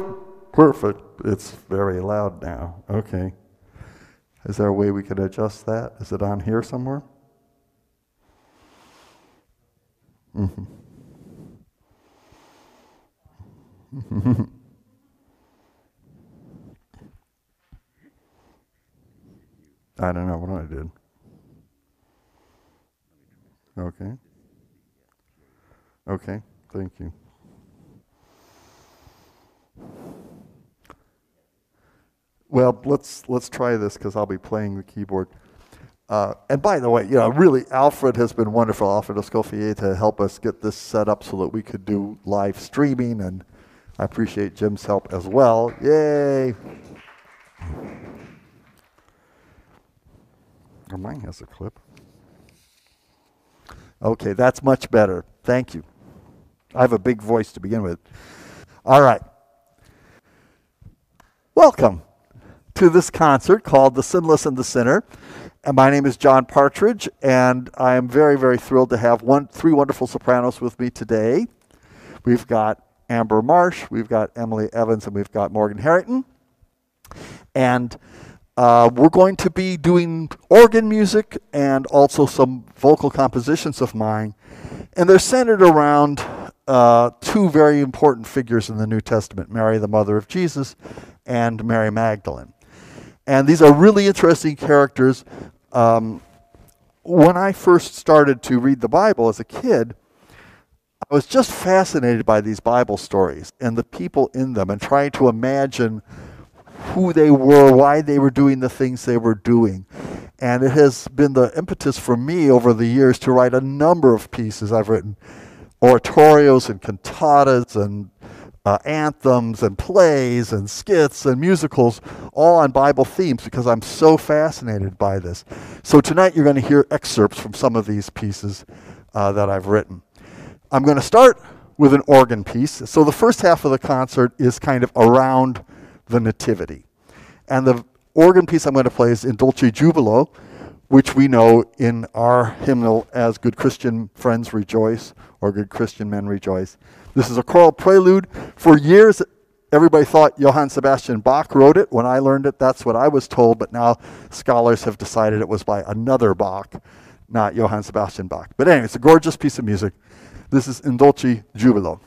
perfect. It's very loud now. Okay. Is there a way we could adjust that? Is it on here somewhere? Mm -hmm. I don't know what I did. Okay. Okay, thank you. Well, let's let's try this because I'll be playing the keyboard. Uh, and by the way, you know, really, Alfred has been wonderful. Alfred Escoffier to help us get this set up so that we could do live streaming, and I appreciate Jim's help as well. Yay! Oh, mine has a clip. Okay, that's much better. Thank you. I have a big voice to begin with. All right. Welcome to this concert called The Sinless and the Sinner. And my name is John Partridge, and I am very, very thrilled to have one, three wonderful sopranos with me today. We've got Amber Marsh, we've got Emily Evans, and we've got Morgan Harrington. And uh, we're going to be doing organ music and also some vocal compositions of mine. And they're centered around uh, two very important figures in the New Testament Mary, the mother of Jesus, and Mary Magdalene. And these are really interesting characters. Um, when I first started to read the Bible as a kid, I was just fascinated by these Bible stories and the people in them and trying to imagine who they were, why they were doing the things they were doing. And it has been the impetus for me over the years to write a number of pieces I've written oratorios and cantatas and uh, anthems and plays and skits and musicals, all on Bible themes because I'm so fascinated by this. So tonight you're going to hear excerpts from some of these pieces uh, that I've written. I'm going to start with an organ piece. So the first half of the concert is kind of around the Nativity. And the organ piece I'm going to play is In Dulci Jubilo, which we know in our hymnal as Good Christian Friends Rejoice or Good Christian Men Rejoice. This is a choral prelude. For years, everybody thought Johann Sebastian Bach wrote it. When I learned it, that's what I was told, but now scholars have decided it was by another Bach, not Johann Sebastian Bach. But anyway, it's a gorgeous piece of music. This is In Dulci Jubilo.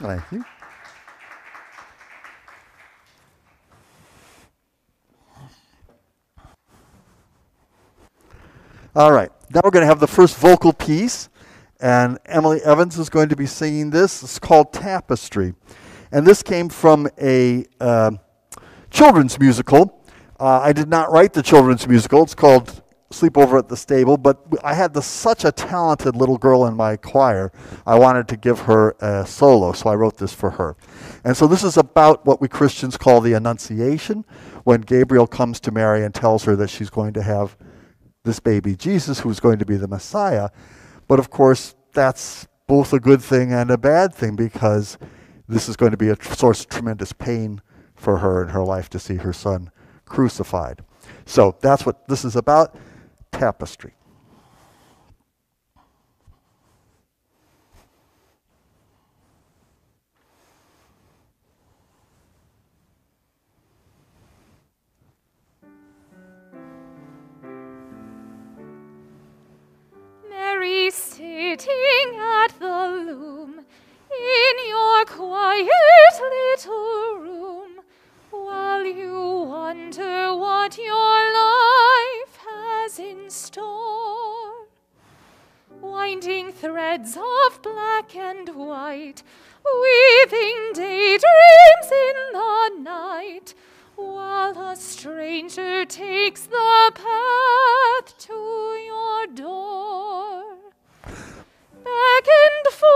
Thank you. All right, now we're going to have the first vocal piece, and Emily Evans is going to be singing this. It's called Tapestry. And this came from a uh, children's musical. Uh, I did not write the children's musical. It's called Sleepover at the Stable, but I had such a talented little girl in my choir. I wanted to give her a solo, so I wrote this for her. And so this is about what we Christians call the Annunciation, when Gabriel comes to Mary and tells her that she's going to have this baby Jesus, who's going to be the Messiah. But of course, that's both a good thing and a bad thing because this is going to be a source of tremendous pain for her in her life to see her son crucified. So that's what this is about tapestry. Mary sitting at the loom in your quiet little room while you wonder what your life has in store. Winding threads of black and white, weaving daydreams in the night, while a stranger takes the path to your door. Back and forth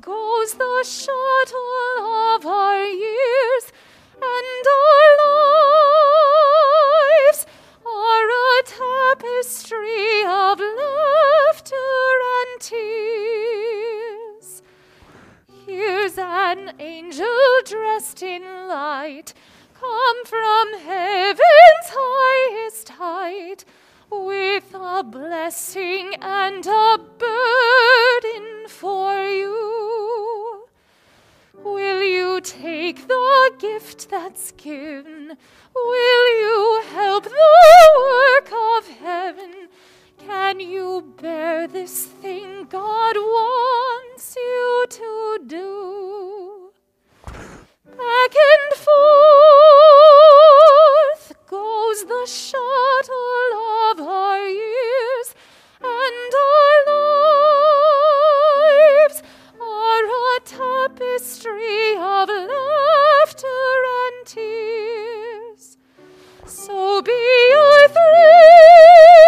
goes the shuttle of our years, and our lives are a tapestry of laughter and tears. Here's an angel dressed in light, come from heaven's highest height, with a blessing and a burden for you. Will you take the gift that's given? Will you help the work of heaven? Can you bear this thing God wants you to do? Back and forth goes the shuttle of our years, and our lives are a tapestry of laughter and tears. So be your thread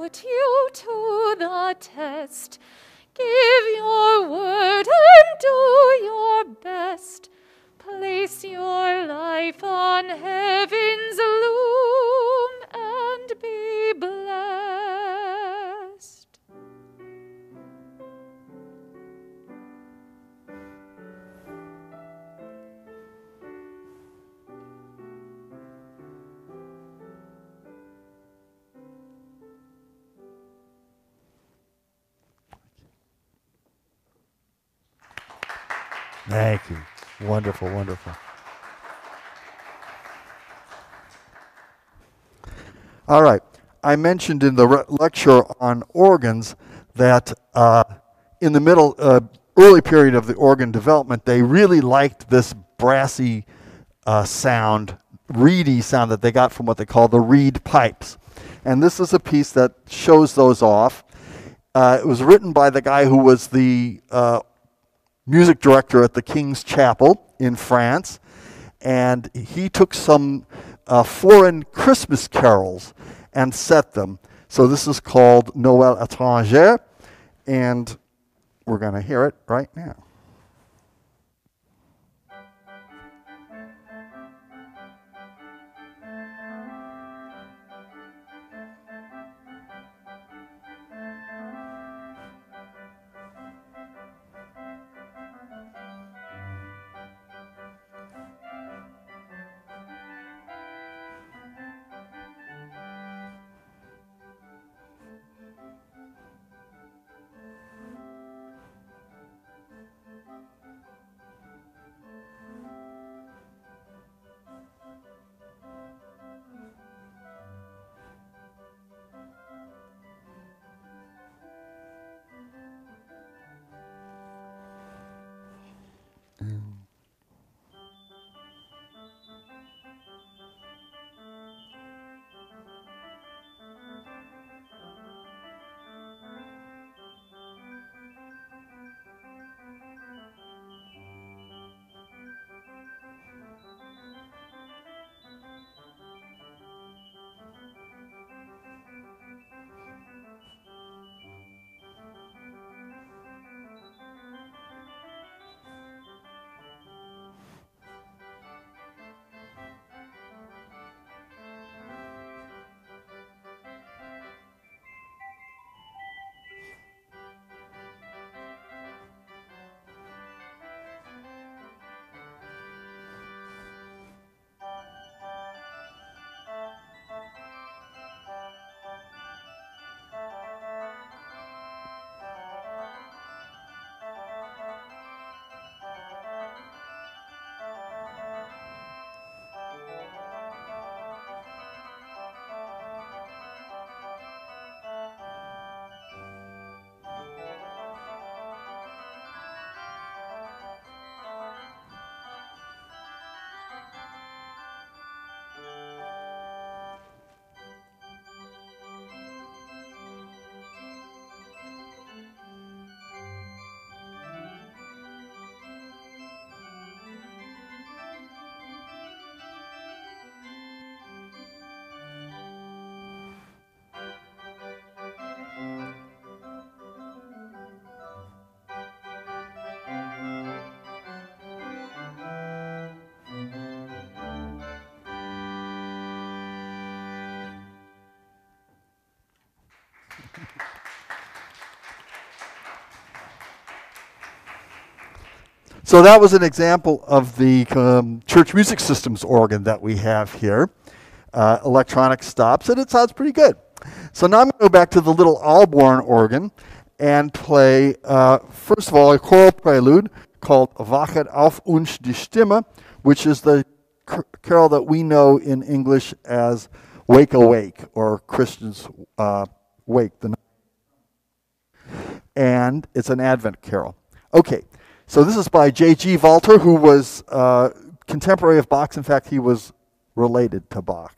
put you to the test. Give your word and do your best. Place your life on heaven's loom Thank you. Wonderful, wonderful. All right. I mentioned in the re- lecture on organs that uh, in the middle, uh, early period of the organ development, they really liked this brassy uh, sound, reedy sound that they got from what they call the reed pipes. And this is a piece that shows those off. Uh, it was written by the guy who was the uh, music director at the King's Chapel in France, and he took some uh, foreign Christmas carols and set them. So this is called Noël étranger, and we're going to hear it right now. So that was an example of the um, church music systems organ that we have here. Uh, electronic stops, and it sounds pretty good. So now I'm going to go back to the little Ahlborn organ and play, uh, first of all, a choral prelude called Wachet auf uns die Stimme, which is the carol that we know in English as Wake Awake or Christians uh, Wake. The Night. and it's an Advent carol. Okay, so this is by J.G. Walther, who was uh, contemporary of Bach. In fact, he was related to Bach.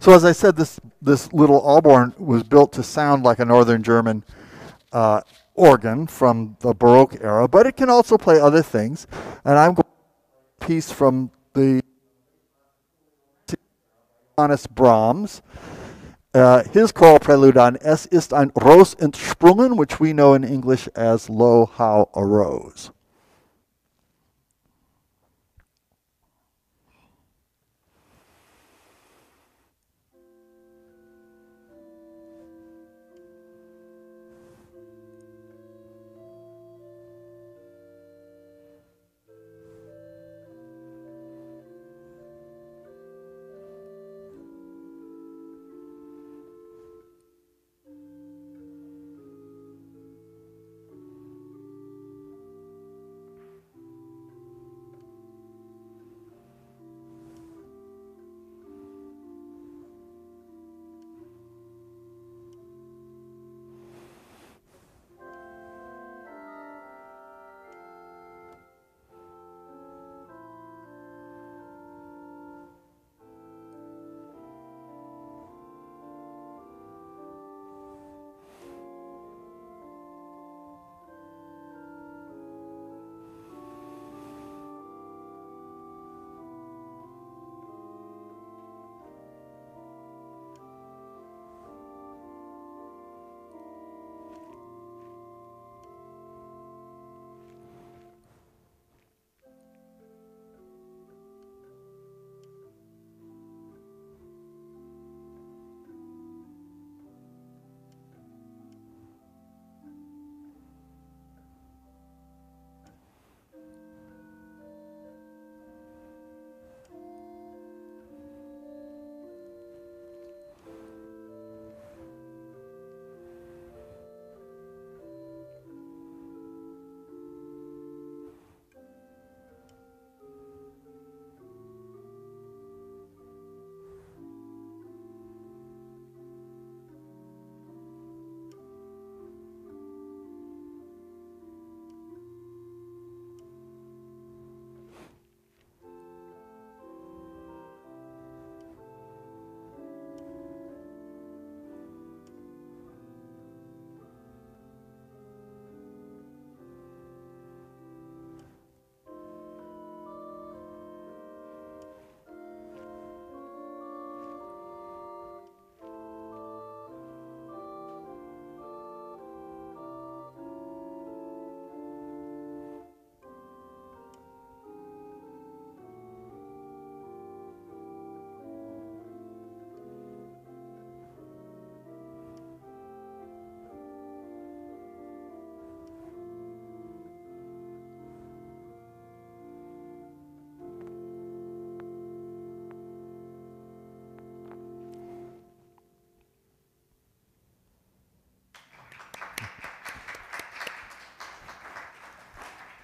So as I said, this this little Ahlborn was built to sound like a Northern German uh, organ from the Baroque era, but it can also play other things. And I'm going to piece from the Johannes Brahms. Uh, his choral prelude on Es ist ein Ros entsprungen, which we know in English as Lo How a Rose.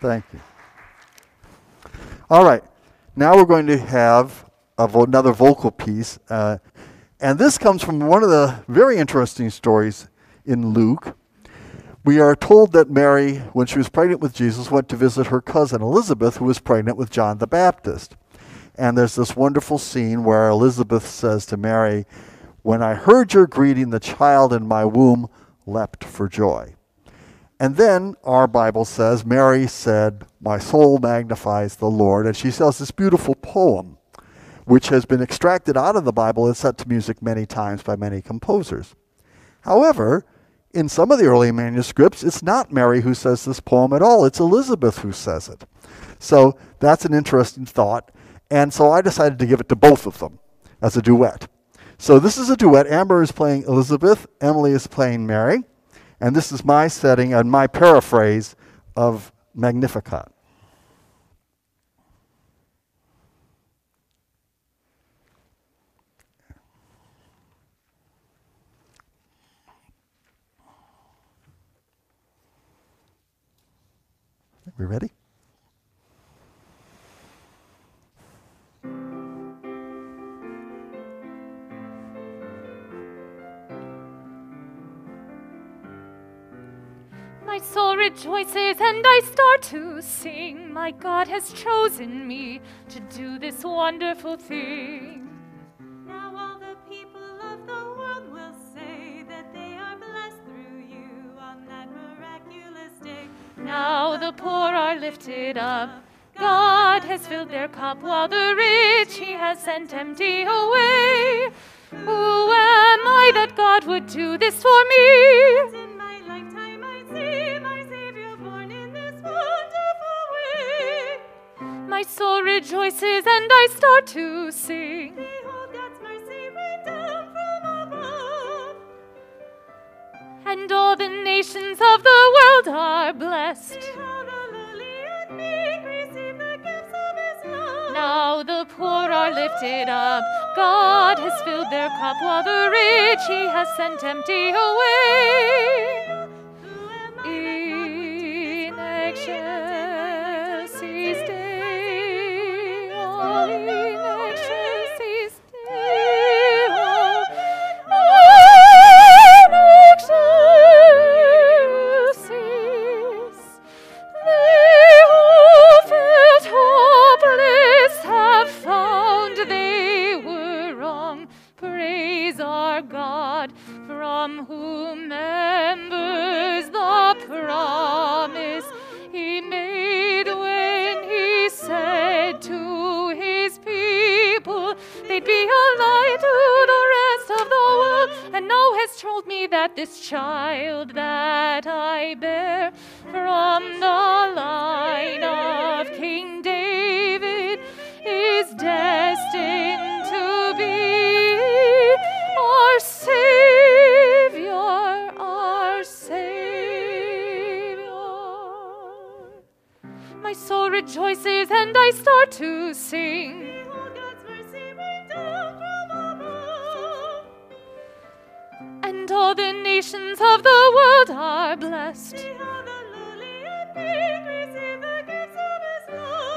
Thank you. All right. Now we're going to have vo- another vocal piece. Uh, and this comes from one of the very interesting stories in Luke. We are told that Mary, when she was pregnant with Jesus, went to visit her cousin Elizabeth, who was pregnant with John the Baptist. And there's this wonderful scene where Elizabeth says to Mary, When I heard your greeting, the child in my womb leapt for joy. And then our Bible says, Mary said, My soul magnifies the Lord. And she says this beautiful poem, which has been extracted out of the Bible and set to music many times by many composers. However, in some of the early manuscripts, it's not Mary who says this poem at all, it's Elizabeth who says it. So that's an interesting thought. And so I decided to give it to both of them as a duet. So this is a duet. Amber is playing Elizabeth, Emily is playing Mary. And this is my setting and my paraphrase of Magnificat. We ready? My soul rejoices and I start to sing. My God has chosen me to do this wonderful thing. Now all the people of the world will say that they are blessed through you on that miraculous day. Now the poor are lifted up. God has filled their cup while the rich he has sent empty away. Who am I that God would do this for me? My soul rejoices and I start to sing. Behold God's mercy rain down from above. And all the nations of the world are blessed. Behold the lowly and meek receive the gifts of His love. Now the poor are lifted up. God has filled their cup while the rich he has sent empty away. Deo, has told me that this child that I bear from the line of King David is destined to be our Savior, our Savior. My soul rejoices and I start to sing. All the nations of the world are blessed.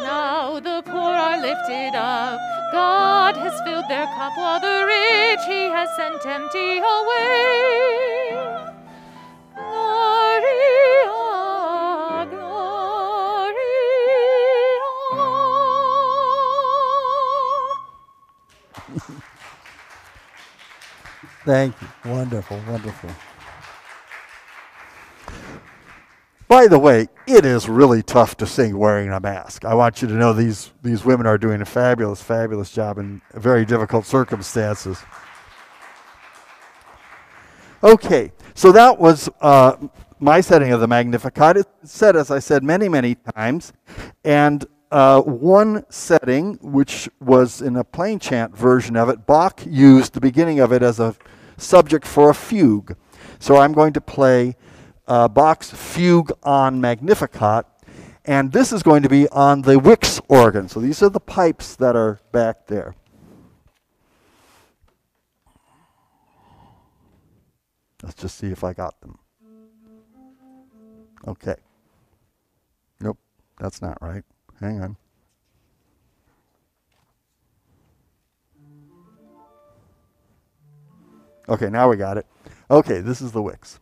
Now the poor are lifted up. God has filled their cup while the rich he has sent empty away. Thank you. Wonderful, wonderful. By the way, it is really tough to sing wearing a mask. I want you to know these, these women are doing a fabulous, fabulous job in very difficult circumstances. Okay, so that was uh, my setting of the Magnificat. It's said, as I said, many, many times. And uh, one setting, which was in a plain chant version of it, Bach used the beginning of it as a subject for a fugue. So I'm going to play uh, Bach's fugue on Magnificat, and this is going to be on the Wicks organ. So these are the pipes that are back there. Let's just see if I got them. Okay. Nope, That's not right. Hang on. Okay, now we got it. Okay, this is the Wicks.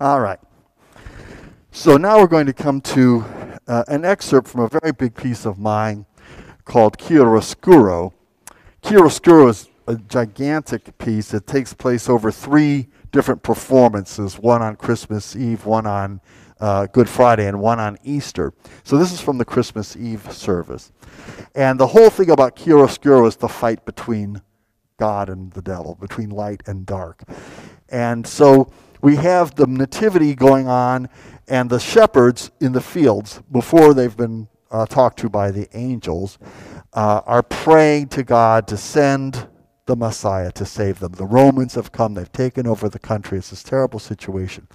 All right. So now we're going to come to uh, an excerpt from a very big piece of mine called Chiaroscuro. Chiaroscuro is a gigantic piece that takes place over three different performances one on Christmas Eve, one on uh, Good Friday, and one on Easter. So this is from the Christmas Eve service. And the whole thing about Chiaroscuro is the fight between God and the devil, between light and dark. And so we have the nativity going on and the shepherds in the fields before they've been uh, talked to by the angels uh, are praying to God to send the Messiah to save them. The Romans have come, they've taken over the country. It's this terrible situation.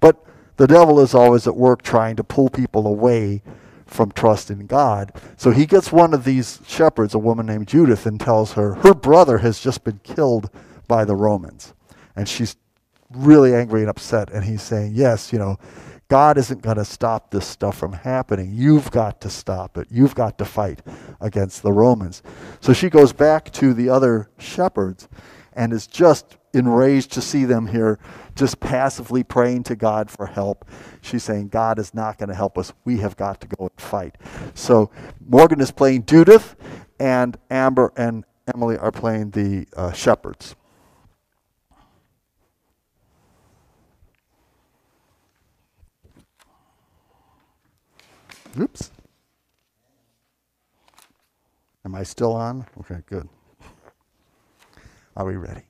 But the devil is always at work trying to pull people away from trust in God. So he gets one of these shepherds, a woman named Judith, and tells her her brother has just been killed by the Romans. And she's really angry and upset. And he's saying, Yes, you know, God isn't going to stop this stuff from happening. You've got to stop it. You've got to fight against the Romans. So she goes back to the other shepherds and is just enraged to see them here just passively praying to God for help. She's saying, God is not going to help us. We have got to go and fight. So Morgan is playing Judith, and Amber and Emily are playing the uh, shepherds. Oops. Am I still on? Okay, good. Are we ready?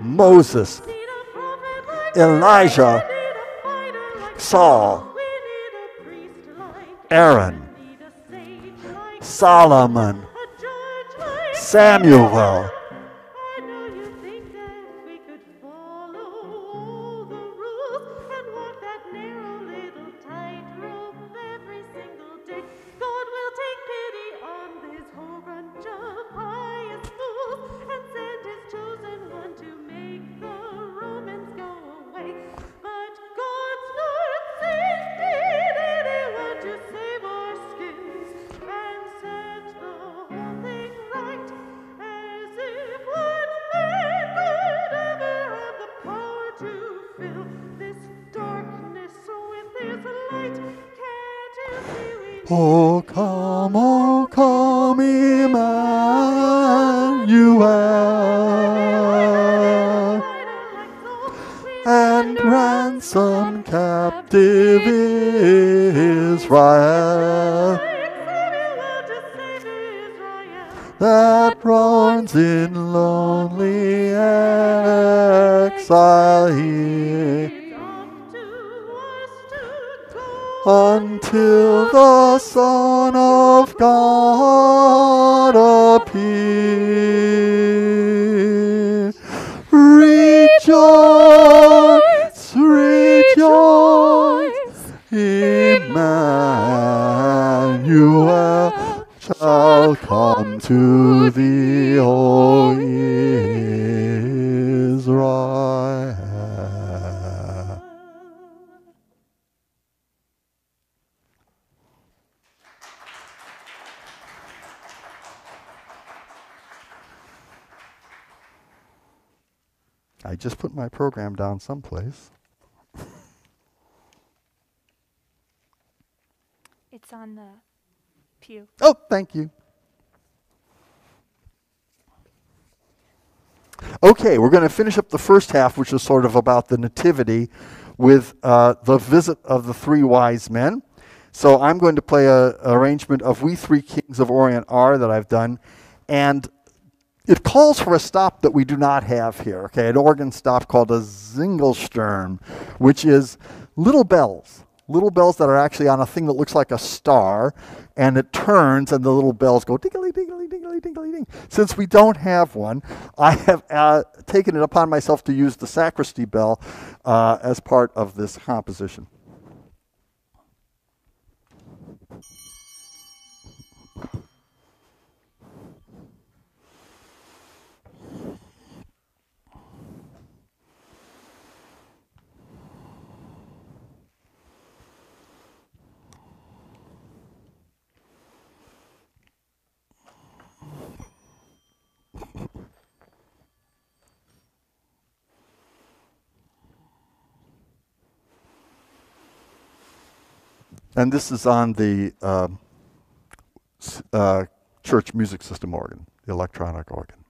Moses, Elijah, Saul, Aaron, Solomon, Samuel. Someplace. It's on the pew. Oh, thank you. Okay, we're going to finish up the first half, which is sort of about the nativity, with uh, the visit of the three wise men. So I'm going to play a, an arrangement of We Three Kings of Orient are that I've done, and it calls for a stop that we do not have here, okay? An organ stop called a Zimbelstern, which is little bells, little bells that are actually on a thing that looks like a star, and it turns and the little bells go dingly, dingly, dingly, dingly, ding. Since we don't have one, I have uh, taken it upon myself to use the sacristy bell uh, as part of this composition. And this is on the s- uh, church music system organ, the electronic organ.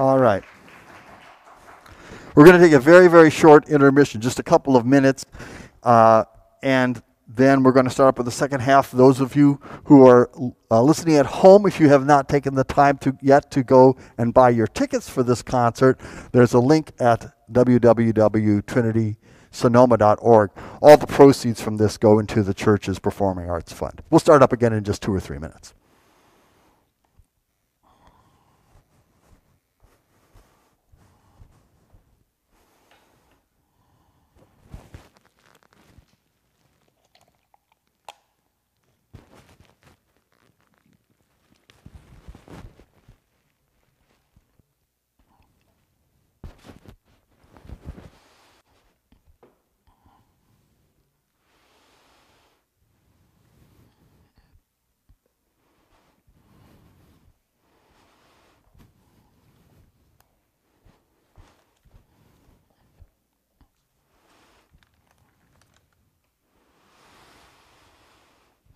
All right. We're going to take a very, very short intermission, just a couple of minutes, uh, and then we're going to start up with the second half. Those of you who are uh, listening at home, if you have not taken the time to yet to go and buy your tickets for this concert, there's a link at www.trinitysonoma.org. All the proceeds from this go into the church's Performing Arts Fund. We'll start up again in just two or three minutes.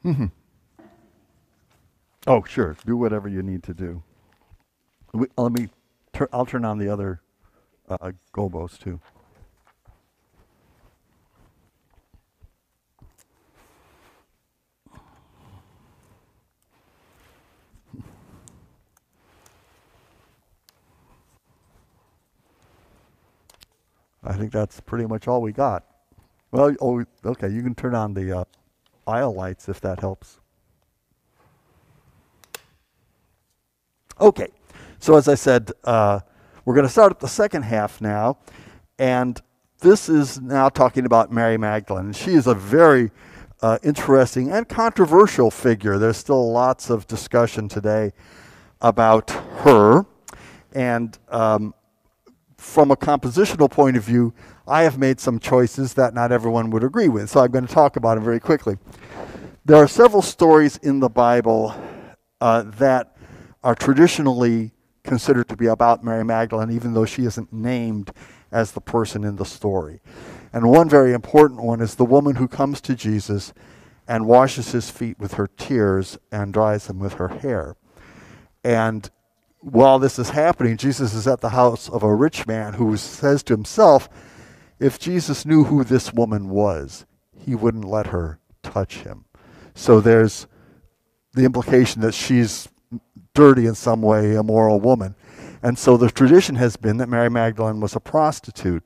Mm-hmm. Oh, sure. Do whatever you need to do. We, uh, let me. Tur- I'll turn on the other uh, gobos too. I think that's pretty much all we got. Well, oh, okay. You can turn on the. Uh, aisle lights if that helps. Okay, so as I said, uh, we're going to start up the second half now, and this is now talking about Mary Magdalene. She is a very uh, interesting and controversial figure. There's still lots of discussion today about her, and um, from a compositional point of view, I have made some choices that not everyone would agree with, so I'm going to talk about them very quickly. There are several stories in the Bible uh, that are traditionally considered to be about Mary Magdalene, even though she isn't named as the person in the story. And one very important one is the woman who comes to Jesus and washes his feet with her tears and dries them with her hair. And while this is happening, Jesus is at the house of a rich man who says to himself, if Jesus knew who this woman was, he wouldn't let her touch him. So there's the implication that she's dirty in some way, immoral woman. And so the tradition has been that Mary Magdalene was a prostitute.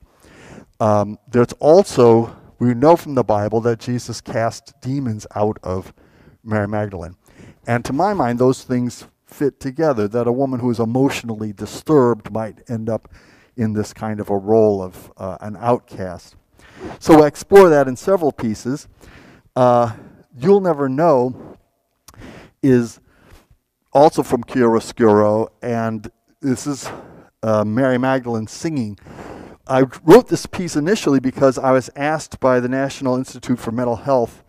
Um, there's also, we know from the Bible that Jesus cast demons out of Mary Magdalene. And to my mind, those things fit together that a woman who is emotionally disturbed might end up in this kind of a role of uh, an outcast. So I explore that in several pieces. Uh, You'll Never Know is also from chiaroscuro, and this is uh, Mary Magdalene singing. I wrote this piece initially because I was asked by the National Institute for Mental Health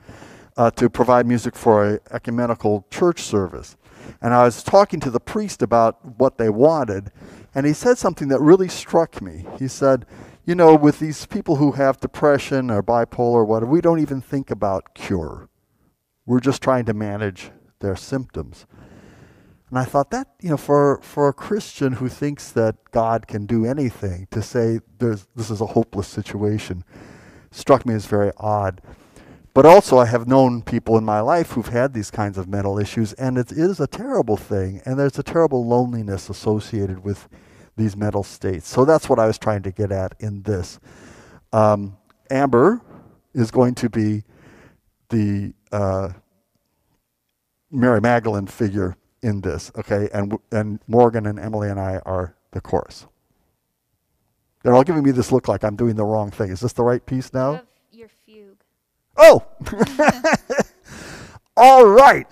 uh, to provide music for an ecumenical church service. And I was talking to the priest about what they wanted, and he said something that really struck me. He said, You know, with these people who have depression or bipolar or whatever, we don't even think about cure. We're just trying to manage their symptoms. And I thought that, you know, for, for a Christian who thinks that God can do anything, to say there's, this is a hopeless situation struck me as very odd. But also, I have known people in my life who've had these kinds of mental issues, and it is a terrible thing, and there's a terrible loneliness associated with these mental states. So that's what I was trying to get at in this. Um, Amber is going to be the uh, Mary Magdalene figure in this, okay? And, and Morgan and Emily and I are the chorus. They're all giving me this look like I'm doing the wrong thing. Is this the right piece now? You have your fugue. Oh! All right.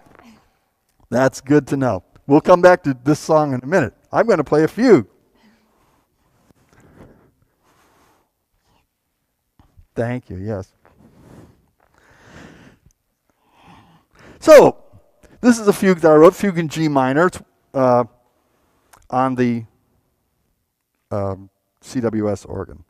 That's good to know. We'll come back to this song in a minute. I'm going to play a fugue. Thank you, yes. So, this is a fugue that I wrote, fugue in G minor. Uh, on the um, CWS organ.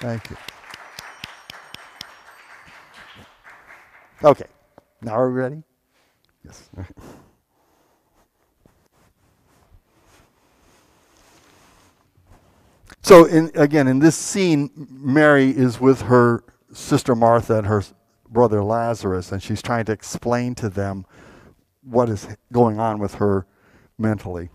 Thank you. Okay, now are we ready? Yes. So, in, again, in this scene, Mary is with her sister Martha and her brother Lazarus, and she's trying to explain to them what is going on with her mentally.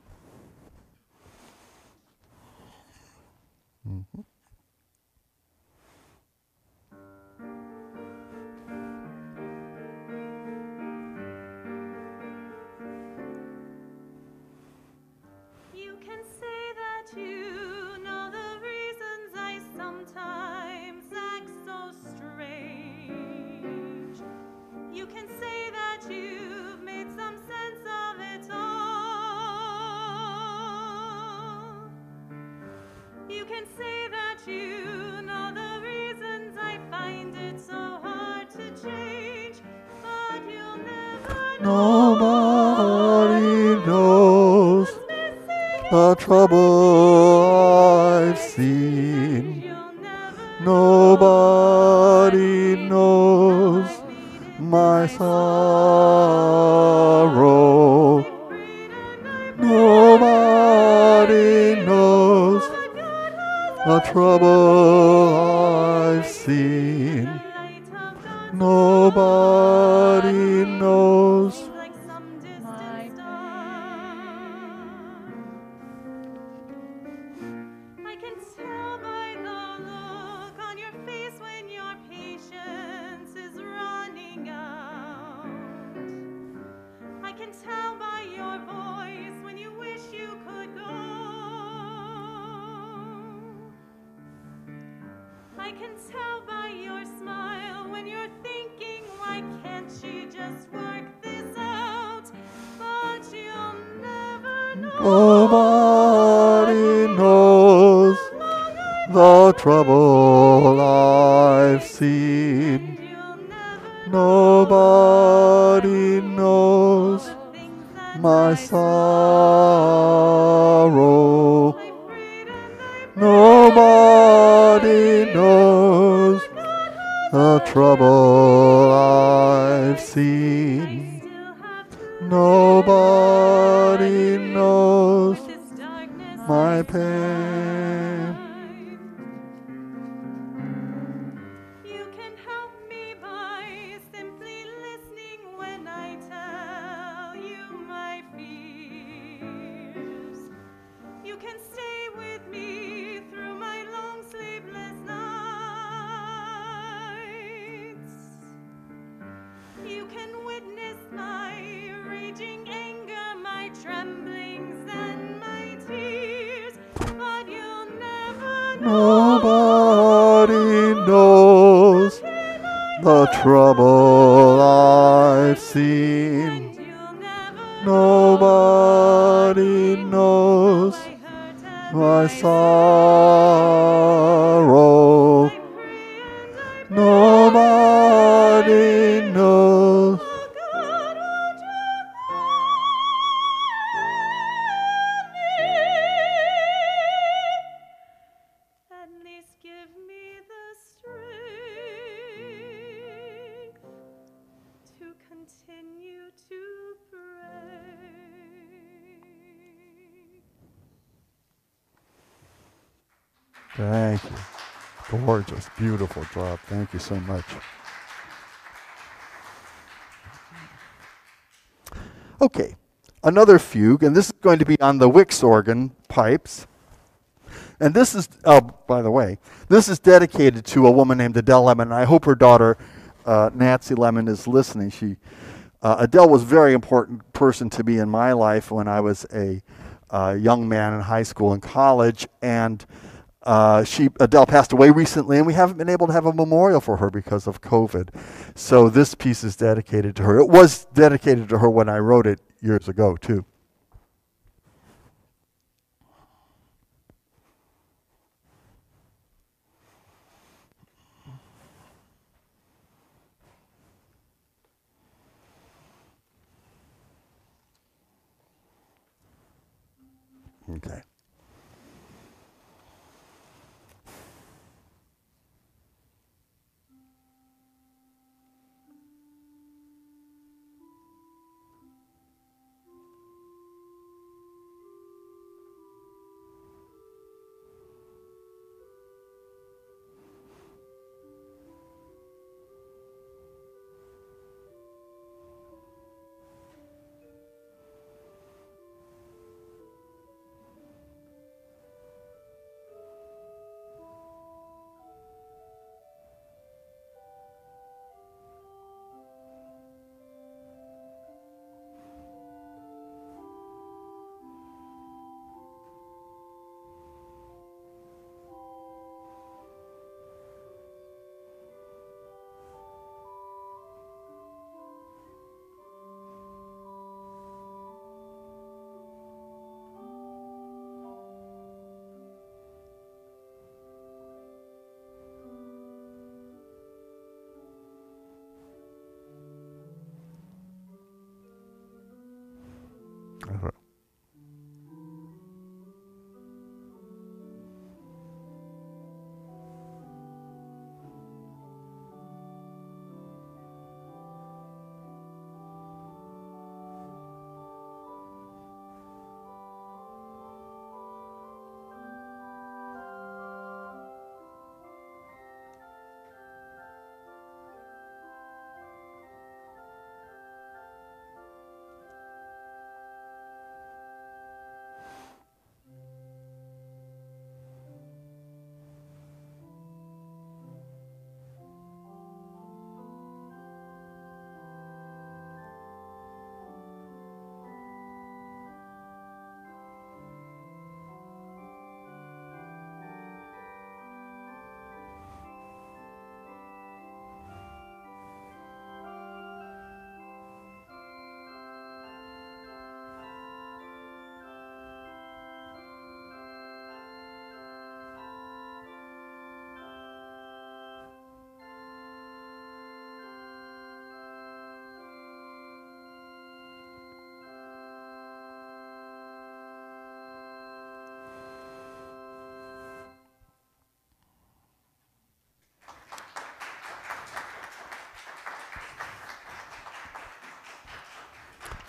Nobody knows the trouble I've seen. Nobody knows my sorrow. Beautiful job. Thank you so much. Okay, another fugue, and this is going to be on the Wicks organ pipes. And this is, oh, by the way, this is dedicated to a woman named Adele Lemon. I hope her daughter, uh, Nancy Lemon, is listening. She, uh, Adele was a very important person to me in my life when I was a uh, young man in high school and college. And uh, she, Adele passed away recently, and we haven't been able to have a memorial for her because of COVID. So this piece is dedicated to her. It was dedicated to her when I wrote it years ago, too.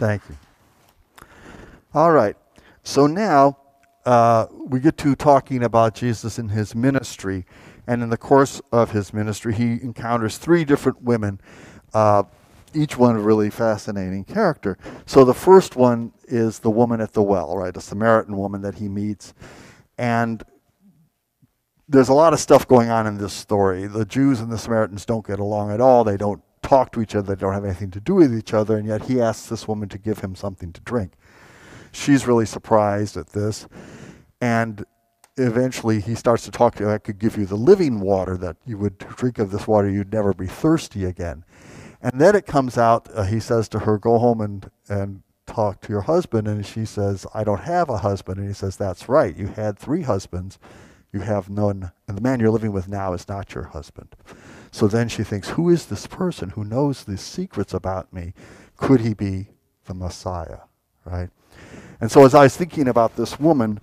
Thank you. All right. So now uh, we get to talking about Jesus in his ministry. And in the course of his ministry, he encounters three different women, uh, each one a really fascinating character. So the first one is the woman at the well, right? A Samaritan woman that he meets. And there's a lot of stuff going on in this story. The Jews and the Samaritans don't get along at all. They don't talk to each other. They don't have anything to do with each other. And yet he asks this woman to give him something to drink. She's really surprised at this. And eventually he starts to talk to her. I could give you the living water that you would drink of this water. You'd never be thirsty again. And then it comes out, uh, he says to her, Go home and, and talk to your husband. And she says, I don't have a husband. And he says, That's right. You had three husbands. You have none. And the man you're living with now is not your husband. So then she thinks, Who is this person who knows these secrets about me? Could he be the Messiah? Right? And so as I was thinking about this woman,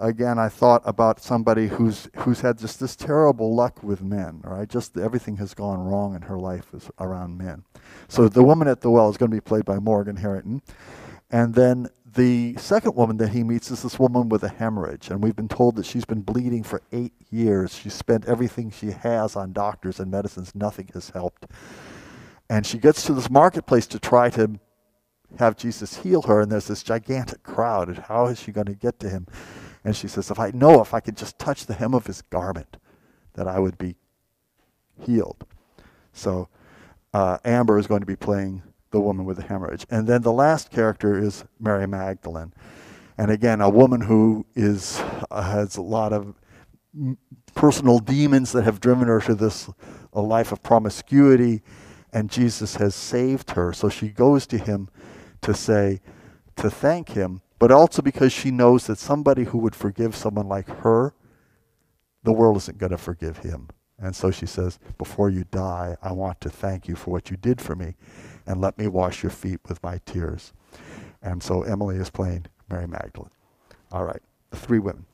again, I thought about somebody who's who's had just this terrible luck with men. Right? Just everything has gone wrong in her life is around men. So the woman at the well is going to be played by Morgan Harrington, and then the second woman that he meets is this woman with a hemorrhage, and we've been told that she's been bleeding for eight years. She spent everything she has on doctors and medicines. Nothing has helped. And she gets to this marketplace to try to have Jesus heal her, and there's this gigantic crowd. And how is she going to get to him? And she says, If I know if I could just touch the hem of his garment, that I would be healed. So uh, Amber is going to be playing the woman with the hemorrhage. And then the last character is Mary Magdalene. And again, a woman who is uh, has a lot of personal demons that have driven her to this a life of promiscuity, and Jesus has saved her. So she goes to him to say, to thank him, but also because she knows that somebody who would forgive someone like her, the world isn't going to forgive him. And so she says, Before you die, I want to thank you for what you did for me, and let me wash your feet with my tears. And so Emily is playing Mary Magdalene. All right, the three women.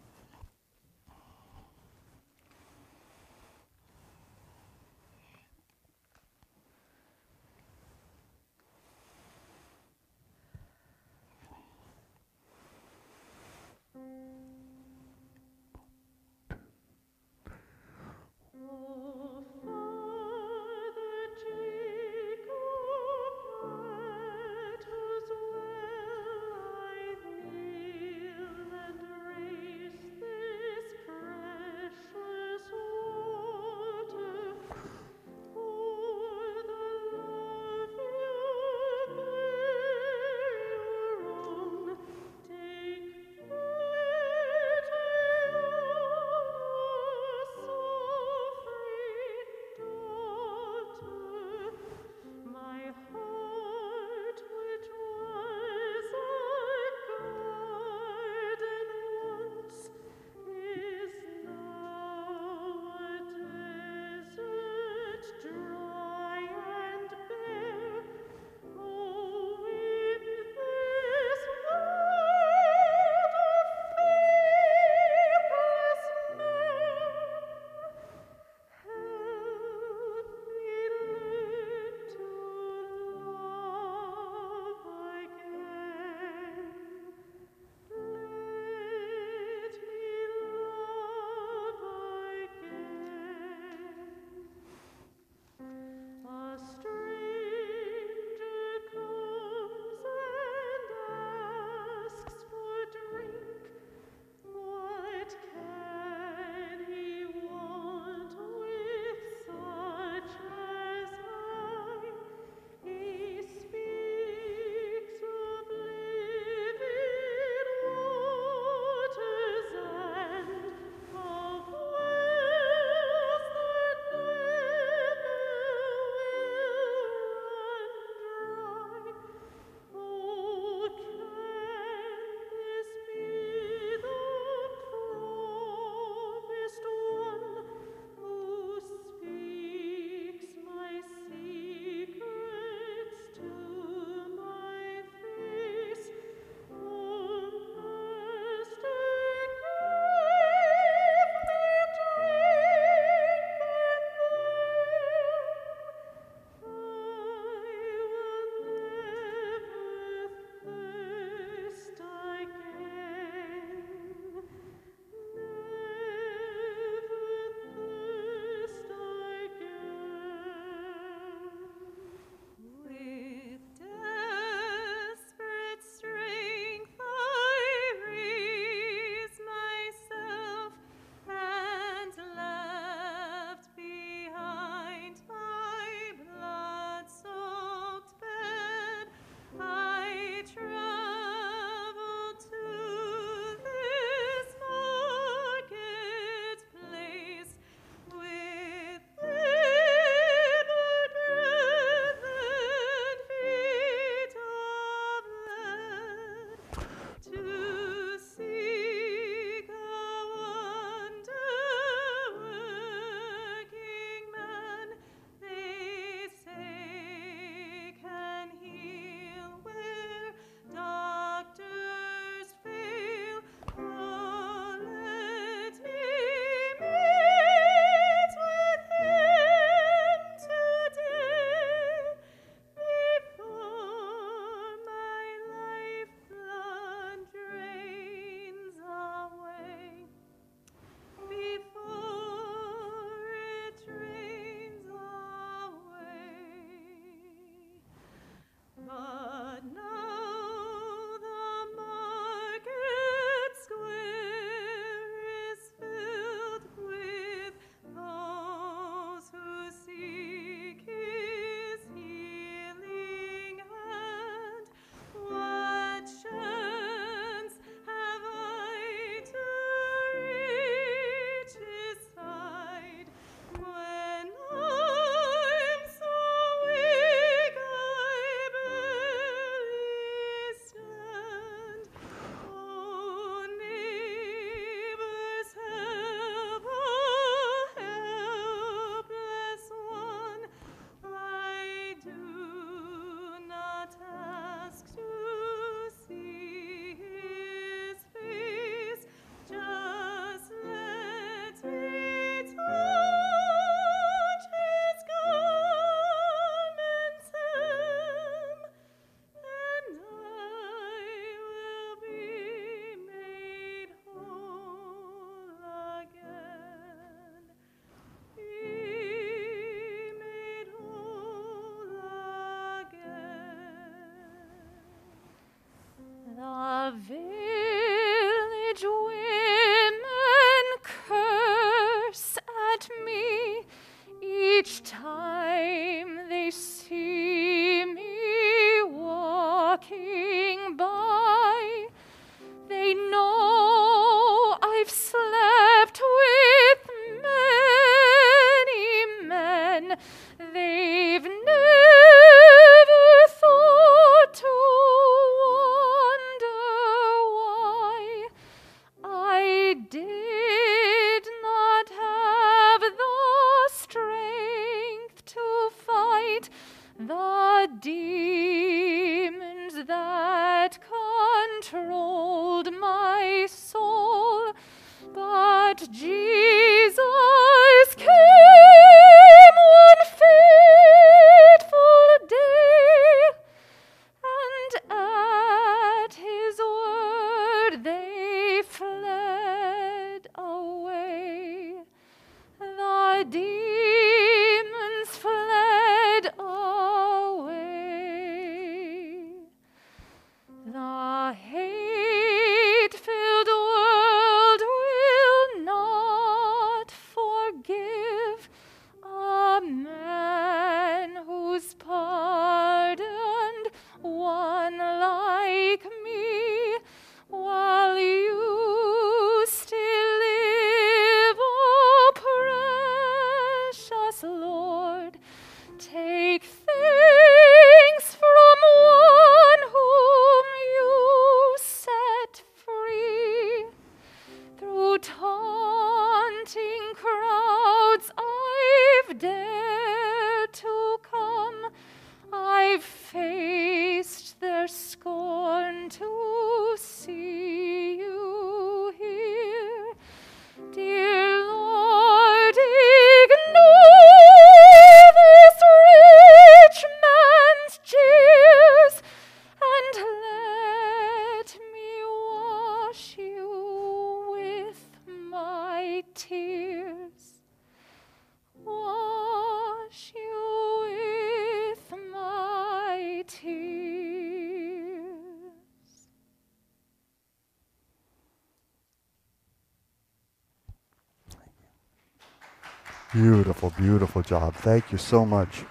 Beautiful, job. Thank you so much.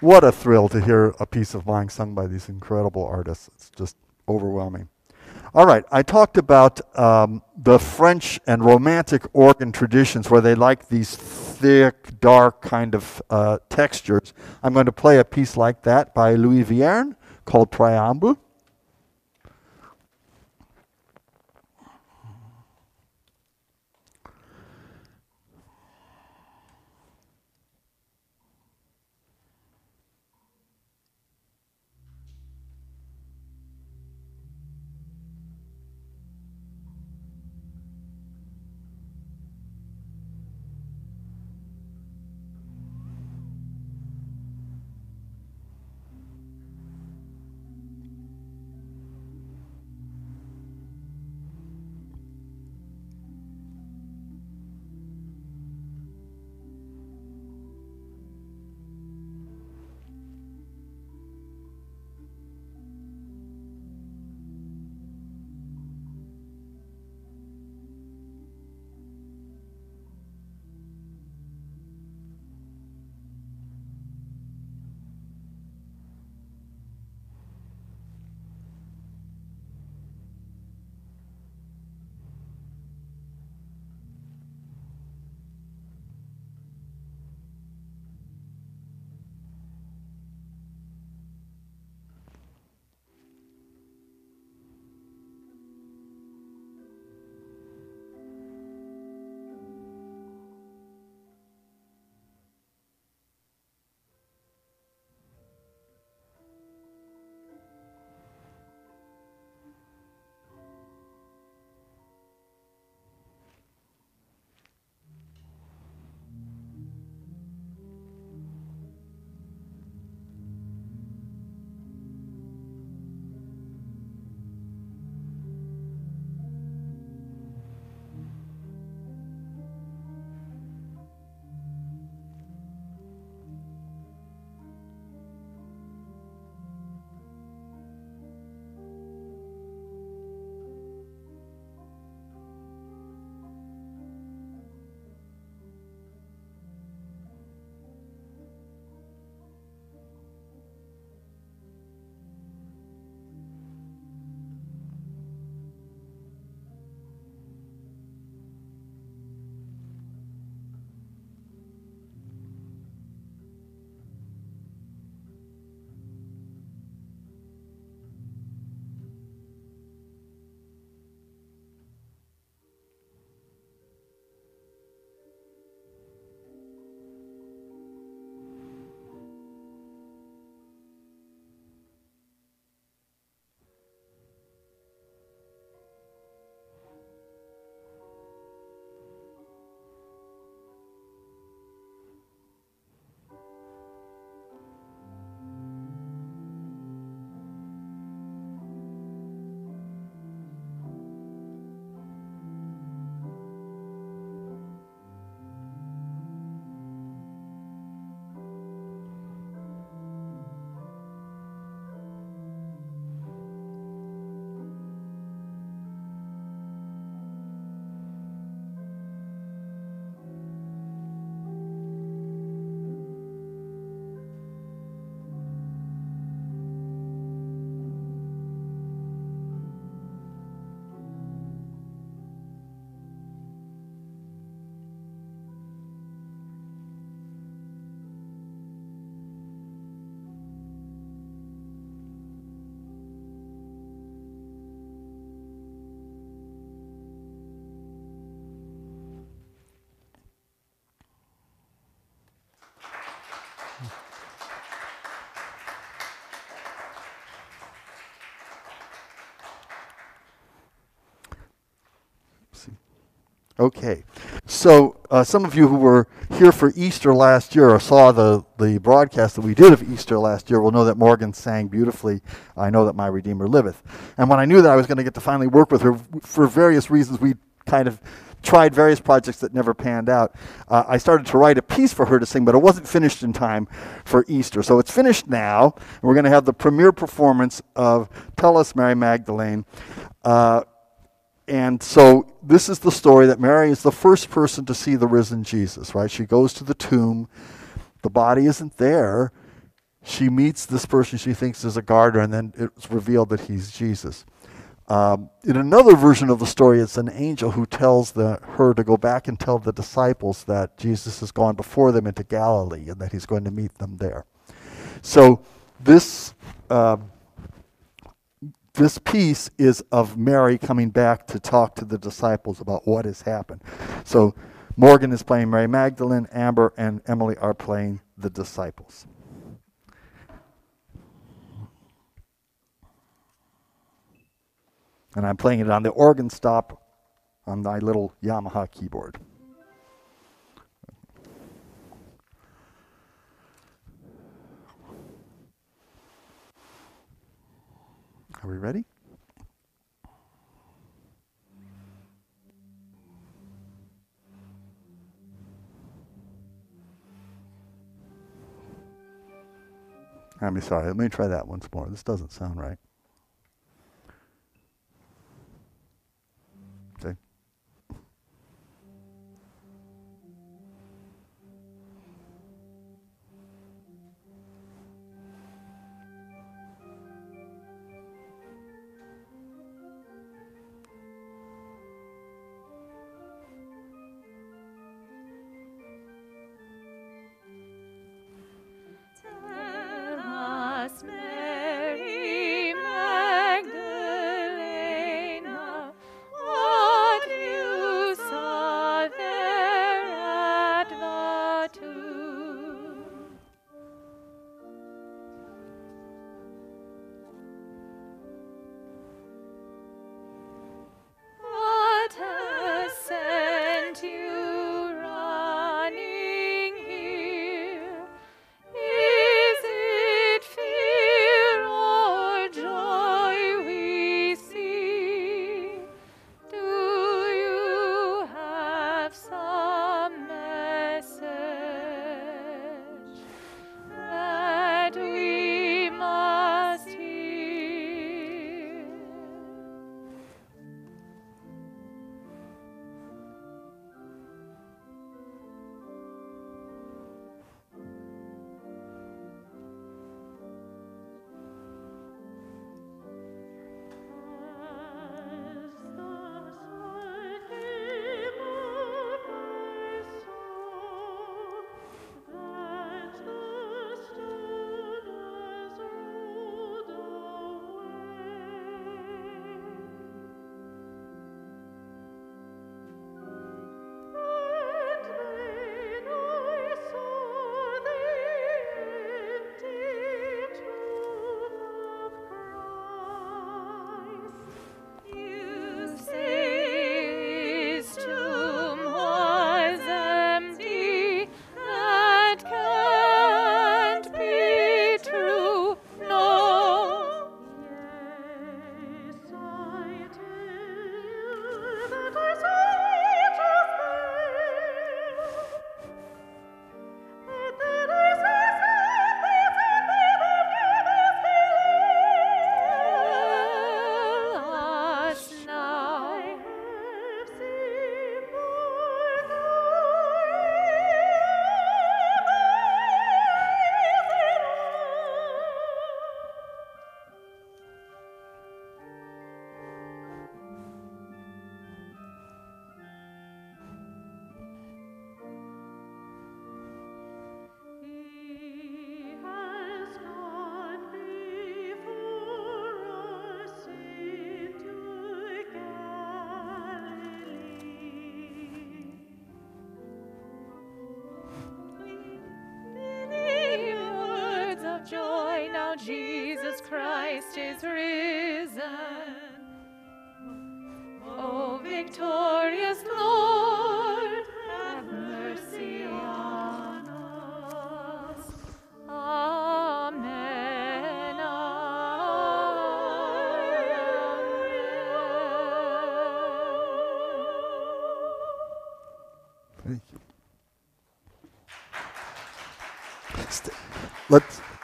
What a thrill to hear a piece of mine sung by these incredible artists. It's just overwhelming. All right, I talked about um, the French and Romantic organ traditions where they like these thick, dark kind of uh, textures. I'm going to play a piece like that by Louis Vierne called Préambule. Okay, so uh, some of you who were here for Easter last year or saw the, the broadcast that we did of Easter last year will know that Morgan sang beautifully, I Know That My Redeemer Liveth. And when I knew that I was going to get to finally work with her, for various reasons, we kind of tried various projects that never panned out. Uh, I started to write a piece for her to sing, but it wasn't finished in time for Easter. So it's finished now, and we're going to have the premiere performance of Tell Us Mary Magdalene. Uh, and so this is the story that Mary is the first person to see the risen Jesus, right? She goes to the tomb, the body isn't there. She meets this person she thinks is a gardener, and then it's revealed that he's Jesus. Um, in another version of the story, it's an angel who tells the, her to go back and tell the disciples that Jesus has gone before them into Galilee and that he's going to meet them there. So this um, this piece is of Mary coming back to talk to the disciples about what has happened. So Morgan is playing Mary Magdalene, Amber and Emily are playing the disciples. And I'm playing it on the organ stop on my little Yamaha keyboard. Are we ready? I'm sorry. Let me try that once more. This doesn't sound right.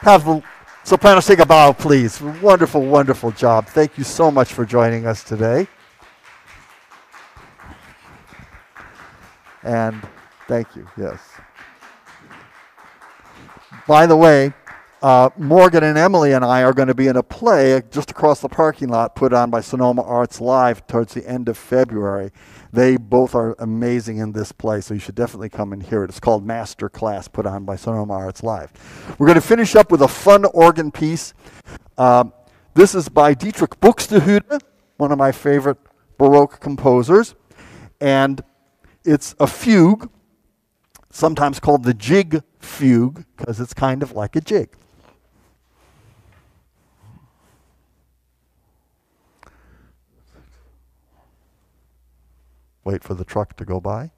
have Sopranos take a bow, please. Wonderful, wonderful job. Thank you so much for joining us today. And thank you, yes. By the way, uh, Morgan and Emily and I are going to be in a play just across the parking lot put on by Sonoma Arts Live towards the end of February. They both are amazing in this play, so you should definitely come and hear it. It's called Master Class, put on by Sonoma Arts Live. We're going to finish up with a fun organ piece. Um, this is by Dietrich Buxtehude, one of my favorite Baroque composers, and it's a fugue, sometimes called the jig fugue, because it's kind of like a jig. Wait for the truck to go by.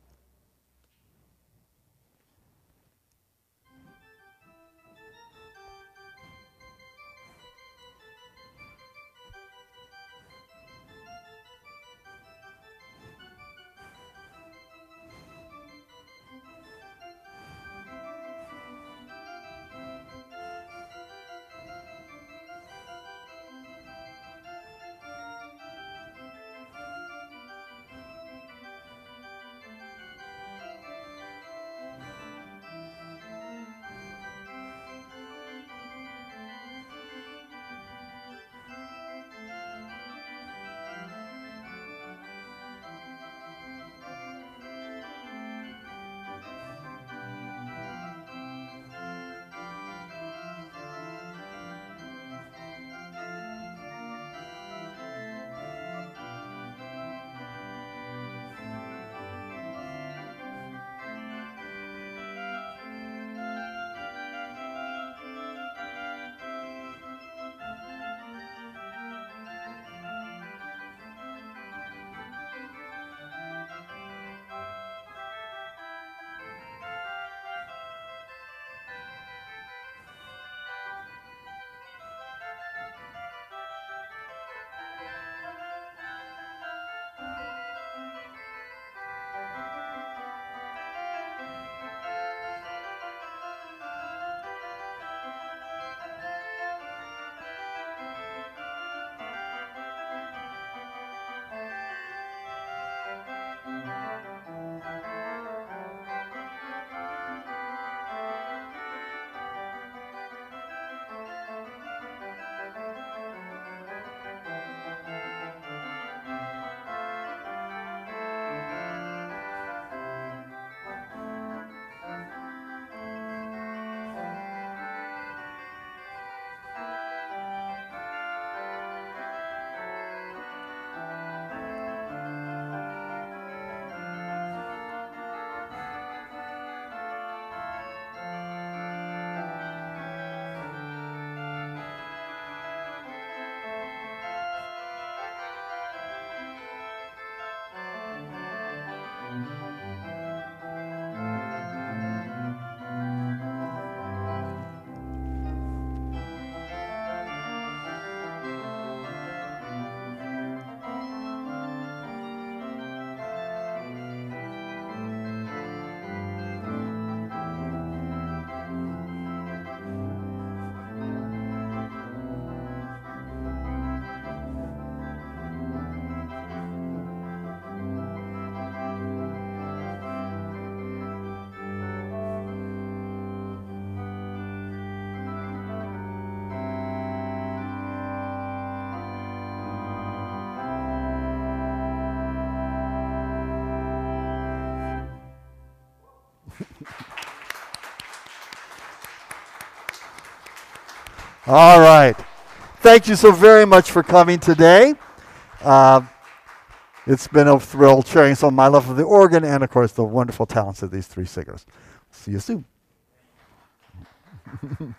All right. Thank you so very much for coming today. Uh, it's been a thrill sharing some of my love of the organ and, of course, the wonderful talents of these three singers. See you soon.